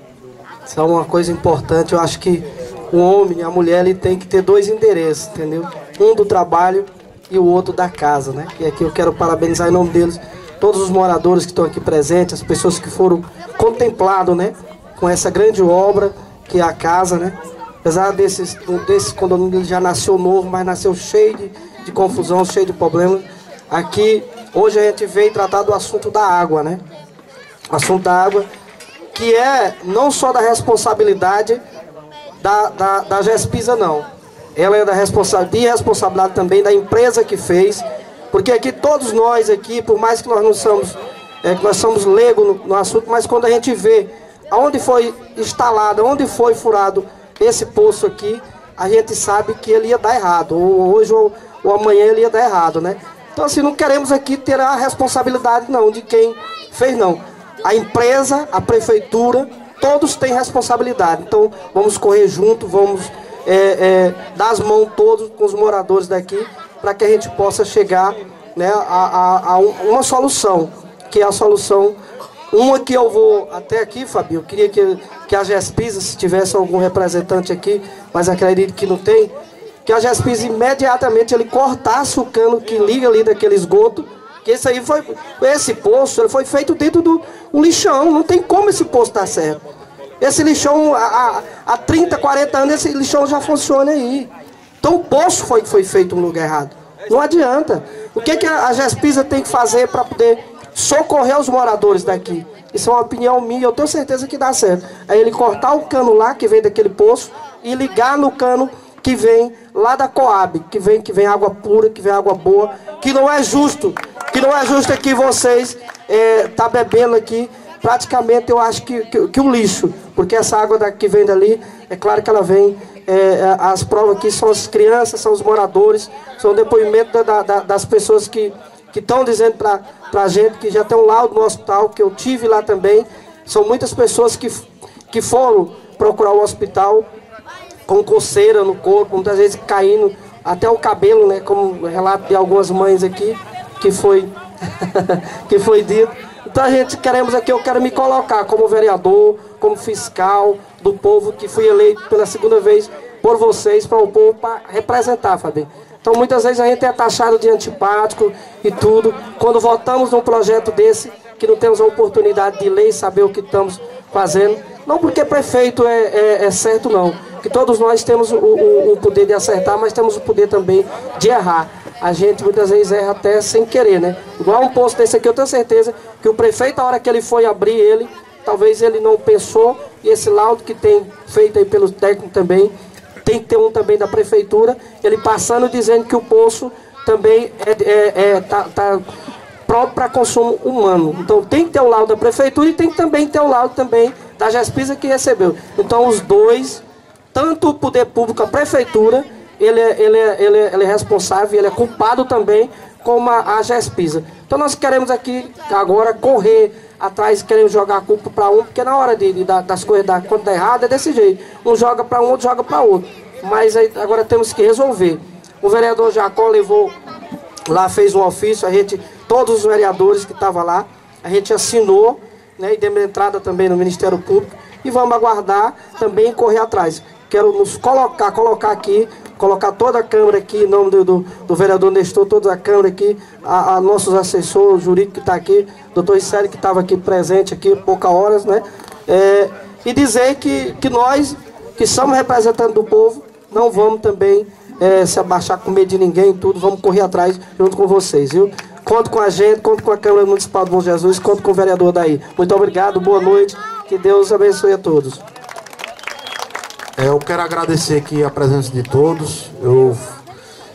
Isso é uma coisa importante. Eu acho que o homem e a mulher ele tem que ter dois endereços, entendeu? Um do trabalho e o outro da casa, né? E aqui eu quero parabenizar em nome deles todos os moradores que estão aqui presentes, as pessoas que foram contemplados, né? Com essa grande obra que é a casa, né? Apesar desses, desse condomínio já nasceu novo, mas nasceu cheio de, de confusão, cheio de problemas. Aqui, hoje a gente veio tratar do assunto da água, né? Assunto da água, que é não só da responsabilidade da, da, da GESPISA, não. Ela é da responsabilidade, de responsabilidade também da empresa que fez, porque aqui todos nós aqui, por mais que nós não somos, é, que nós somos leigos no, no assunto, mas quando a gente vê aonde foi instalado, onde foi furado esse poço aqui, a gente sabe que ele ia dar errado, ou hoje ou, ou amanhã ele ia dar errado, né? Então assim, não queremos aqui ter a responsabilidade não de quem fez não. A empresa, a prefeitura, todos têm responsabilidade. Então vamos correr junto, vamos é, é, dar as mãos todos com os moradores daqui para que a gente possa chegar né, a, a, a uma solução, que é a solução Uma que eu vou até aqui, Fabio, eu queria que, que a Gespisa, se tivesse algum representante aqui, mas acredito que não tem, que a Gespisa imediatamente ele cortasse o cano que liga ali daquele esgoto, que esse aí foi, esse poço, ele foi feito dentro do um lixão, não tem como esse poço estar certo. Esse lixão, há, há 30, 40 anos, esse lixão já funciona aí. Então o poço foi, foi feito no lugar errado. Não adianta. O que, que a Gespisa tem que fazer para poder socorrer os moradores daqui? Isso é uma opinião minha, eu tenho certeza que dá certo. Aí ele cortar o cano lá, que vem daquele poço, e ligar no cano que vem lá da Coab, que vem, que vem água pura, que vem água boa, que não é justo, que não é justo que vocês é, tá bebendo aqui praticamente eu acho que, que, que, um lixo, porque essa água da, que vem dali, é claro que ela vem, é, as provas aqui são as crianças, são os moradores, são depoimentos da, da, das pessoas que estão dizendo para a gente que já tem um laudo no hospital, que eu tive lá também, são muitas pessoas que, que foram procurar o hospital com coceira no corpo, muitas vezes caindo até o cabelo, né, como relato de algumas mães aqui, que foi, [LAUGHS] que foi dito. Então a gente queremos aqui, eu quero me colocar como vereador, como fiscal do povo que fui eleito pela segunda vez por vocês, para o povo, para representar, Fabinho. Então muitas vezes a gente é taxado de antipático e tudo. Quando votamos num projeto desse, que não temos a oportunidade de ler e saber o que estamos fazendo. Não porque prefeito é, é, é certo, não que todos nós temos o, o, o, poder de acertar, mas temos o poder também de errar. A gente muitas vezes erra até sem querer, né? Igual um posto desse aqui, eu tenho certeza que o prefeito, a hora que ele foi abrir ele, talvez ele não pensou, e esse laudo que tem feito aí pelo técnico também, tem que ter um também da prefeitura, ele passando dizendo que o poço também é, é, é tá, tá próprio para consumo humano. Então tem que ter o laudo da prefeitura e tem que também ter o laudo também da Gespisa que recebeu. Então os dois tanto o poder público, a prefeitura, ele é, ele é, ele é, ele é responsável, ele é culpado também, como a, a GESPISA. Então nós queremos aqui agora correr atrás, queremos jogar a culpa para um, porque na hora de, de das coisas, da, dá errado, é desse jeito. Um joga para um, outro joga para outro. Mas aí, agora temos que resolver. O vereador Jacó levou lá, fez um ofício, a gente, todos os vereadores que estavam lá, a gente assinou, né, e demos entrada também no Ministério Público, e vamos aguardar também correr atrás quero nos colocar, colocar aqui, colocar toda a Câmara aqui, em nome do, do, do vereador Nestor, toda a Câmara aqui, a, a nossos assessores jurídicos que está aqui, doutor Issério que estava aqui presente aqui, poucas horas, né? É, e dizer que, que nós, que somos representantes do povo, não vamos também é, se abaixar com medo de ninguém, tudo, vamos correr atrás junto com vocês, viu? Conto com a gente, conto com a Câmara Municipal do Bom Jesus, conto com o vereador daí. Muito obrigado, boa noite, que Deus abençoe a todos. É, eu quero agradecer aqui a presença de todos. Eu,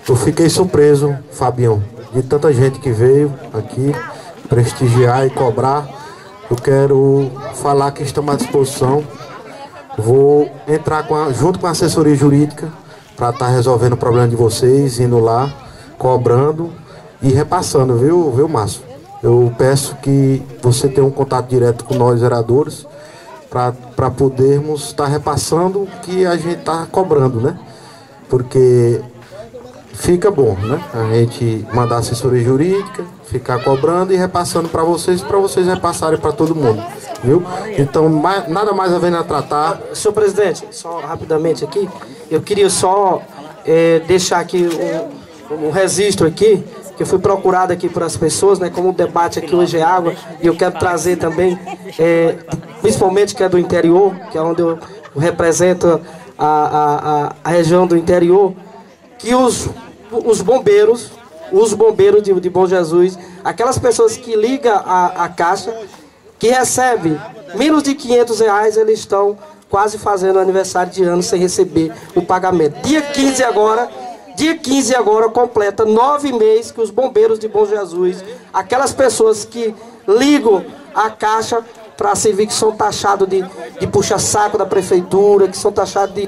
eu fiquei surpreso, Fabião, de tanta gente que veio aqui prestigiar e cobrar. Eu quero falar que estamos à disposição. Vou entrar com a, junto com a assessoria jurídica para estar tá resolvendo o problema de vocês, indo lá, cobrando e repassando, viu, viu, Márcio? Eu peço que você tenha um contato direto com nós, vereadores, para podermos estar tá repassando o que a gente está cobrando, né? Porque fica bom, né? A gente mandar assessoria jurídica, ficar cobrando e repassando para vocês, para vocês repassarem para todo mundo, viu? Então, mais, nada mais a ver a tratar. Senhor presidente, só rapidamente aqui, eu queria só é, deixar aqui um, um registro aqui que eu fui procurado aqui por as pessoas, né? Como o debate aqui hoje é água, e eu quero trazer também, é, principalmente que é do interior, que é onde eu represento a, a, a região do interior, que os, os bombeiros, os bombeiros de, de Bom Jesus, aquelas pessoas que ligam a, a caixa, que recebem menos de 500 reais, eles estão quase fazendo aniversário de ano sem receber o pagamento. Dia 15 agora Dia 15 agora completa nove meses que os bombeiros de Bom Jesus, aquelas pessoas que ligam a caixa para servir que são taxados de, de puxa-saco da prefeitura, que são taxados de,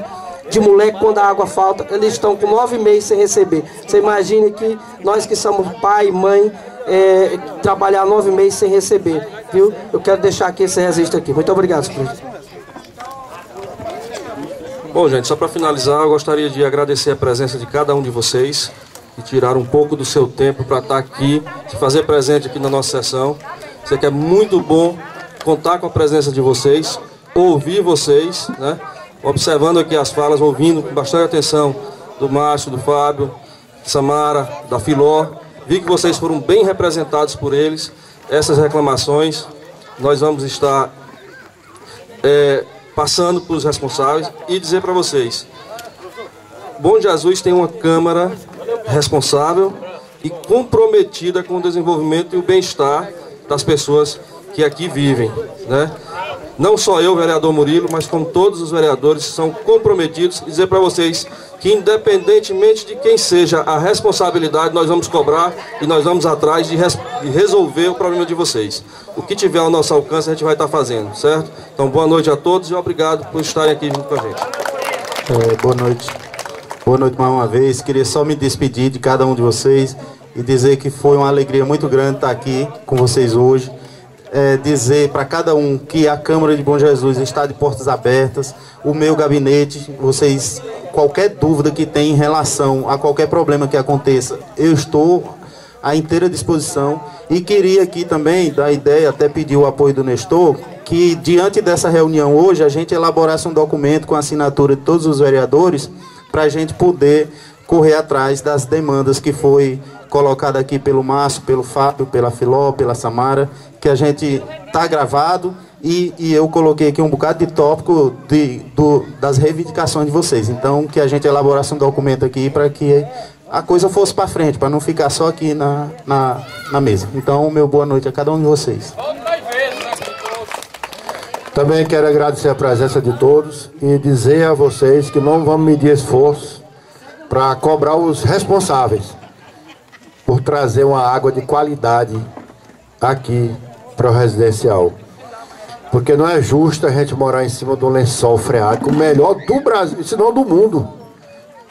de moleque quando a água falta, eles estão com nove meses sem receber. Você imagine que nós que somos pai, mãe, é, trabalhar nove meses sem receber, viu? Eu quero deixar aqui esse registro aqui. Muito obrigado, presidente. Bom, gente, só para finalizar, eu gostaria de agradecer a presença de cada um de vocês e tirar um pouco do seu tempo para estar tá aqui, se fazer presente aqui na nossa sessão. Sei que é muito bom contar com a presença de vocês, ouvir vocês, né? observando aqui as falas, ouvindo com bastante atenção do Márcio, do Fábio, Samara, da Filó. Vi que vocês foram bem representados por eles. Essas reclamações nós vamos estar é, passando para os responsáveis e dizer para vocês: Bom Jesus tem uma Câmara responsável e comprometida com o desenvolvimento e o bem-estar das pessoas que aqui vivem. Né? Não só eu, vereador Murilo, mas como todos os vereadores são comprometidos dizer para vocês que independentemente de quem seja a responsabilidade, nós vamos cobrar e nós vamos atrás de, res de resolver o problema de vocês. O que tiver ao nosso alcance a gente vai estar fazendo, certo? Então boa noite a todos e obrigado por estarem aqui junto com a gente. É, boa noite. Boa noite mais uma vez. Queria só me despedir de cada um de vocês e dizer que foi uma alegria muito grande estar aqui com vocês hoje é, dizer para cada um que a Câmara de Bom Jesus está de portas abertas, o meu gabinete, vocês, qualquer dúvida que tem em relação a qualquer problema que aconteça, eu estou à inteira disposição. E queria aqui também dar ideia, até pedir o apoio do Nestor, que diante dessa reunião hoje a gente elaborasse um documento com assinatura de todos os vereadores para a gente poder correr atrás das demandas que foi colocada aqui pelo Márcio, pelo Fábio, pela Filó, pela Samara, que a gente tá gravado e, e, eu coloquei aqui um bocado de tópico de, do, das reivindicações de vocês. Então, que a gente elaborasse um documento aqui para que a coisa fosse para frente, para não ficar só aqui na, na, na mesa. Então, meu boa noite a cada um de vocês. Também quero agradecer a presença de todos e dizer a vocês que não vamos medir esforço para cobrar os responsáveis por trazer uma água de qualidade aqui para o residencial. Porque não é justo a gente morar em cima do lençol freático, o melhor do Brasil, se não do mundo,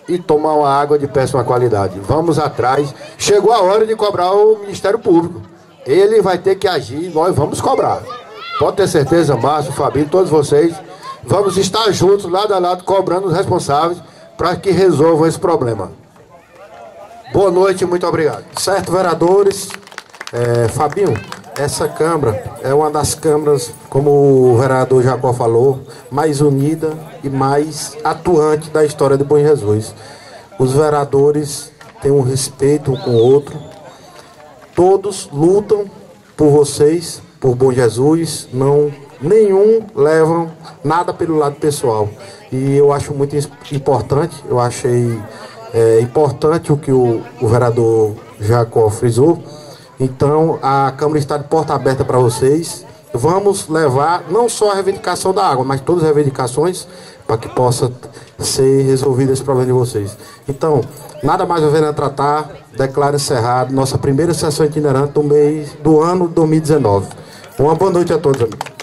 e tomar uma água de péssima qualidade. Vamos atrás. Chegou a hora de cobrar o Ministério Público. Ele vai ter que agir, nós vamos cobrar. Pode ter certeza, Márcio, Fabinho, todos vocês, vamos estar juntos, lado a lado, cobrando os responsáveis para que resolvam esse problema. Boa noite muito obrigado. Certo, vereadores. É, Fabinho, essa Câmara é uma das câmaras, como o vereador Jacó falou, mais unida e mais atuante da história de Bom Jesus. Os vereadores têm um respeito um com o outro, todos lutam por vocês, por Bom Jesus, não nenhum levam nada pelo lado pessoal. E eu acho muito importante, eu achei é, importante o que o, o vereador Jacó frisou então, a Câmara está de porta aberta para vocês. Vamos levar não só a reivindicação da água, mas todas as reivindicações para que possa ser resolvido esse problema de vocês. Então, nada mais havendo a tratar, declaro encerrado nossa primeira sessão itinerante do mês do ano 2019. Uma boa noite a todos, amigos.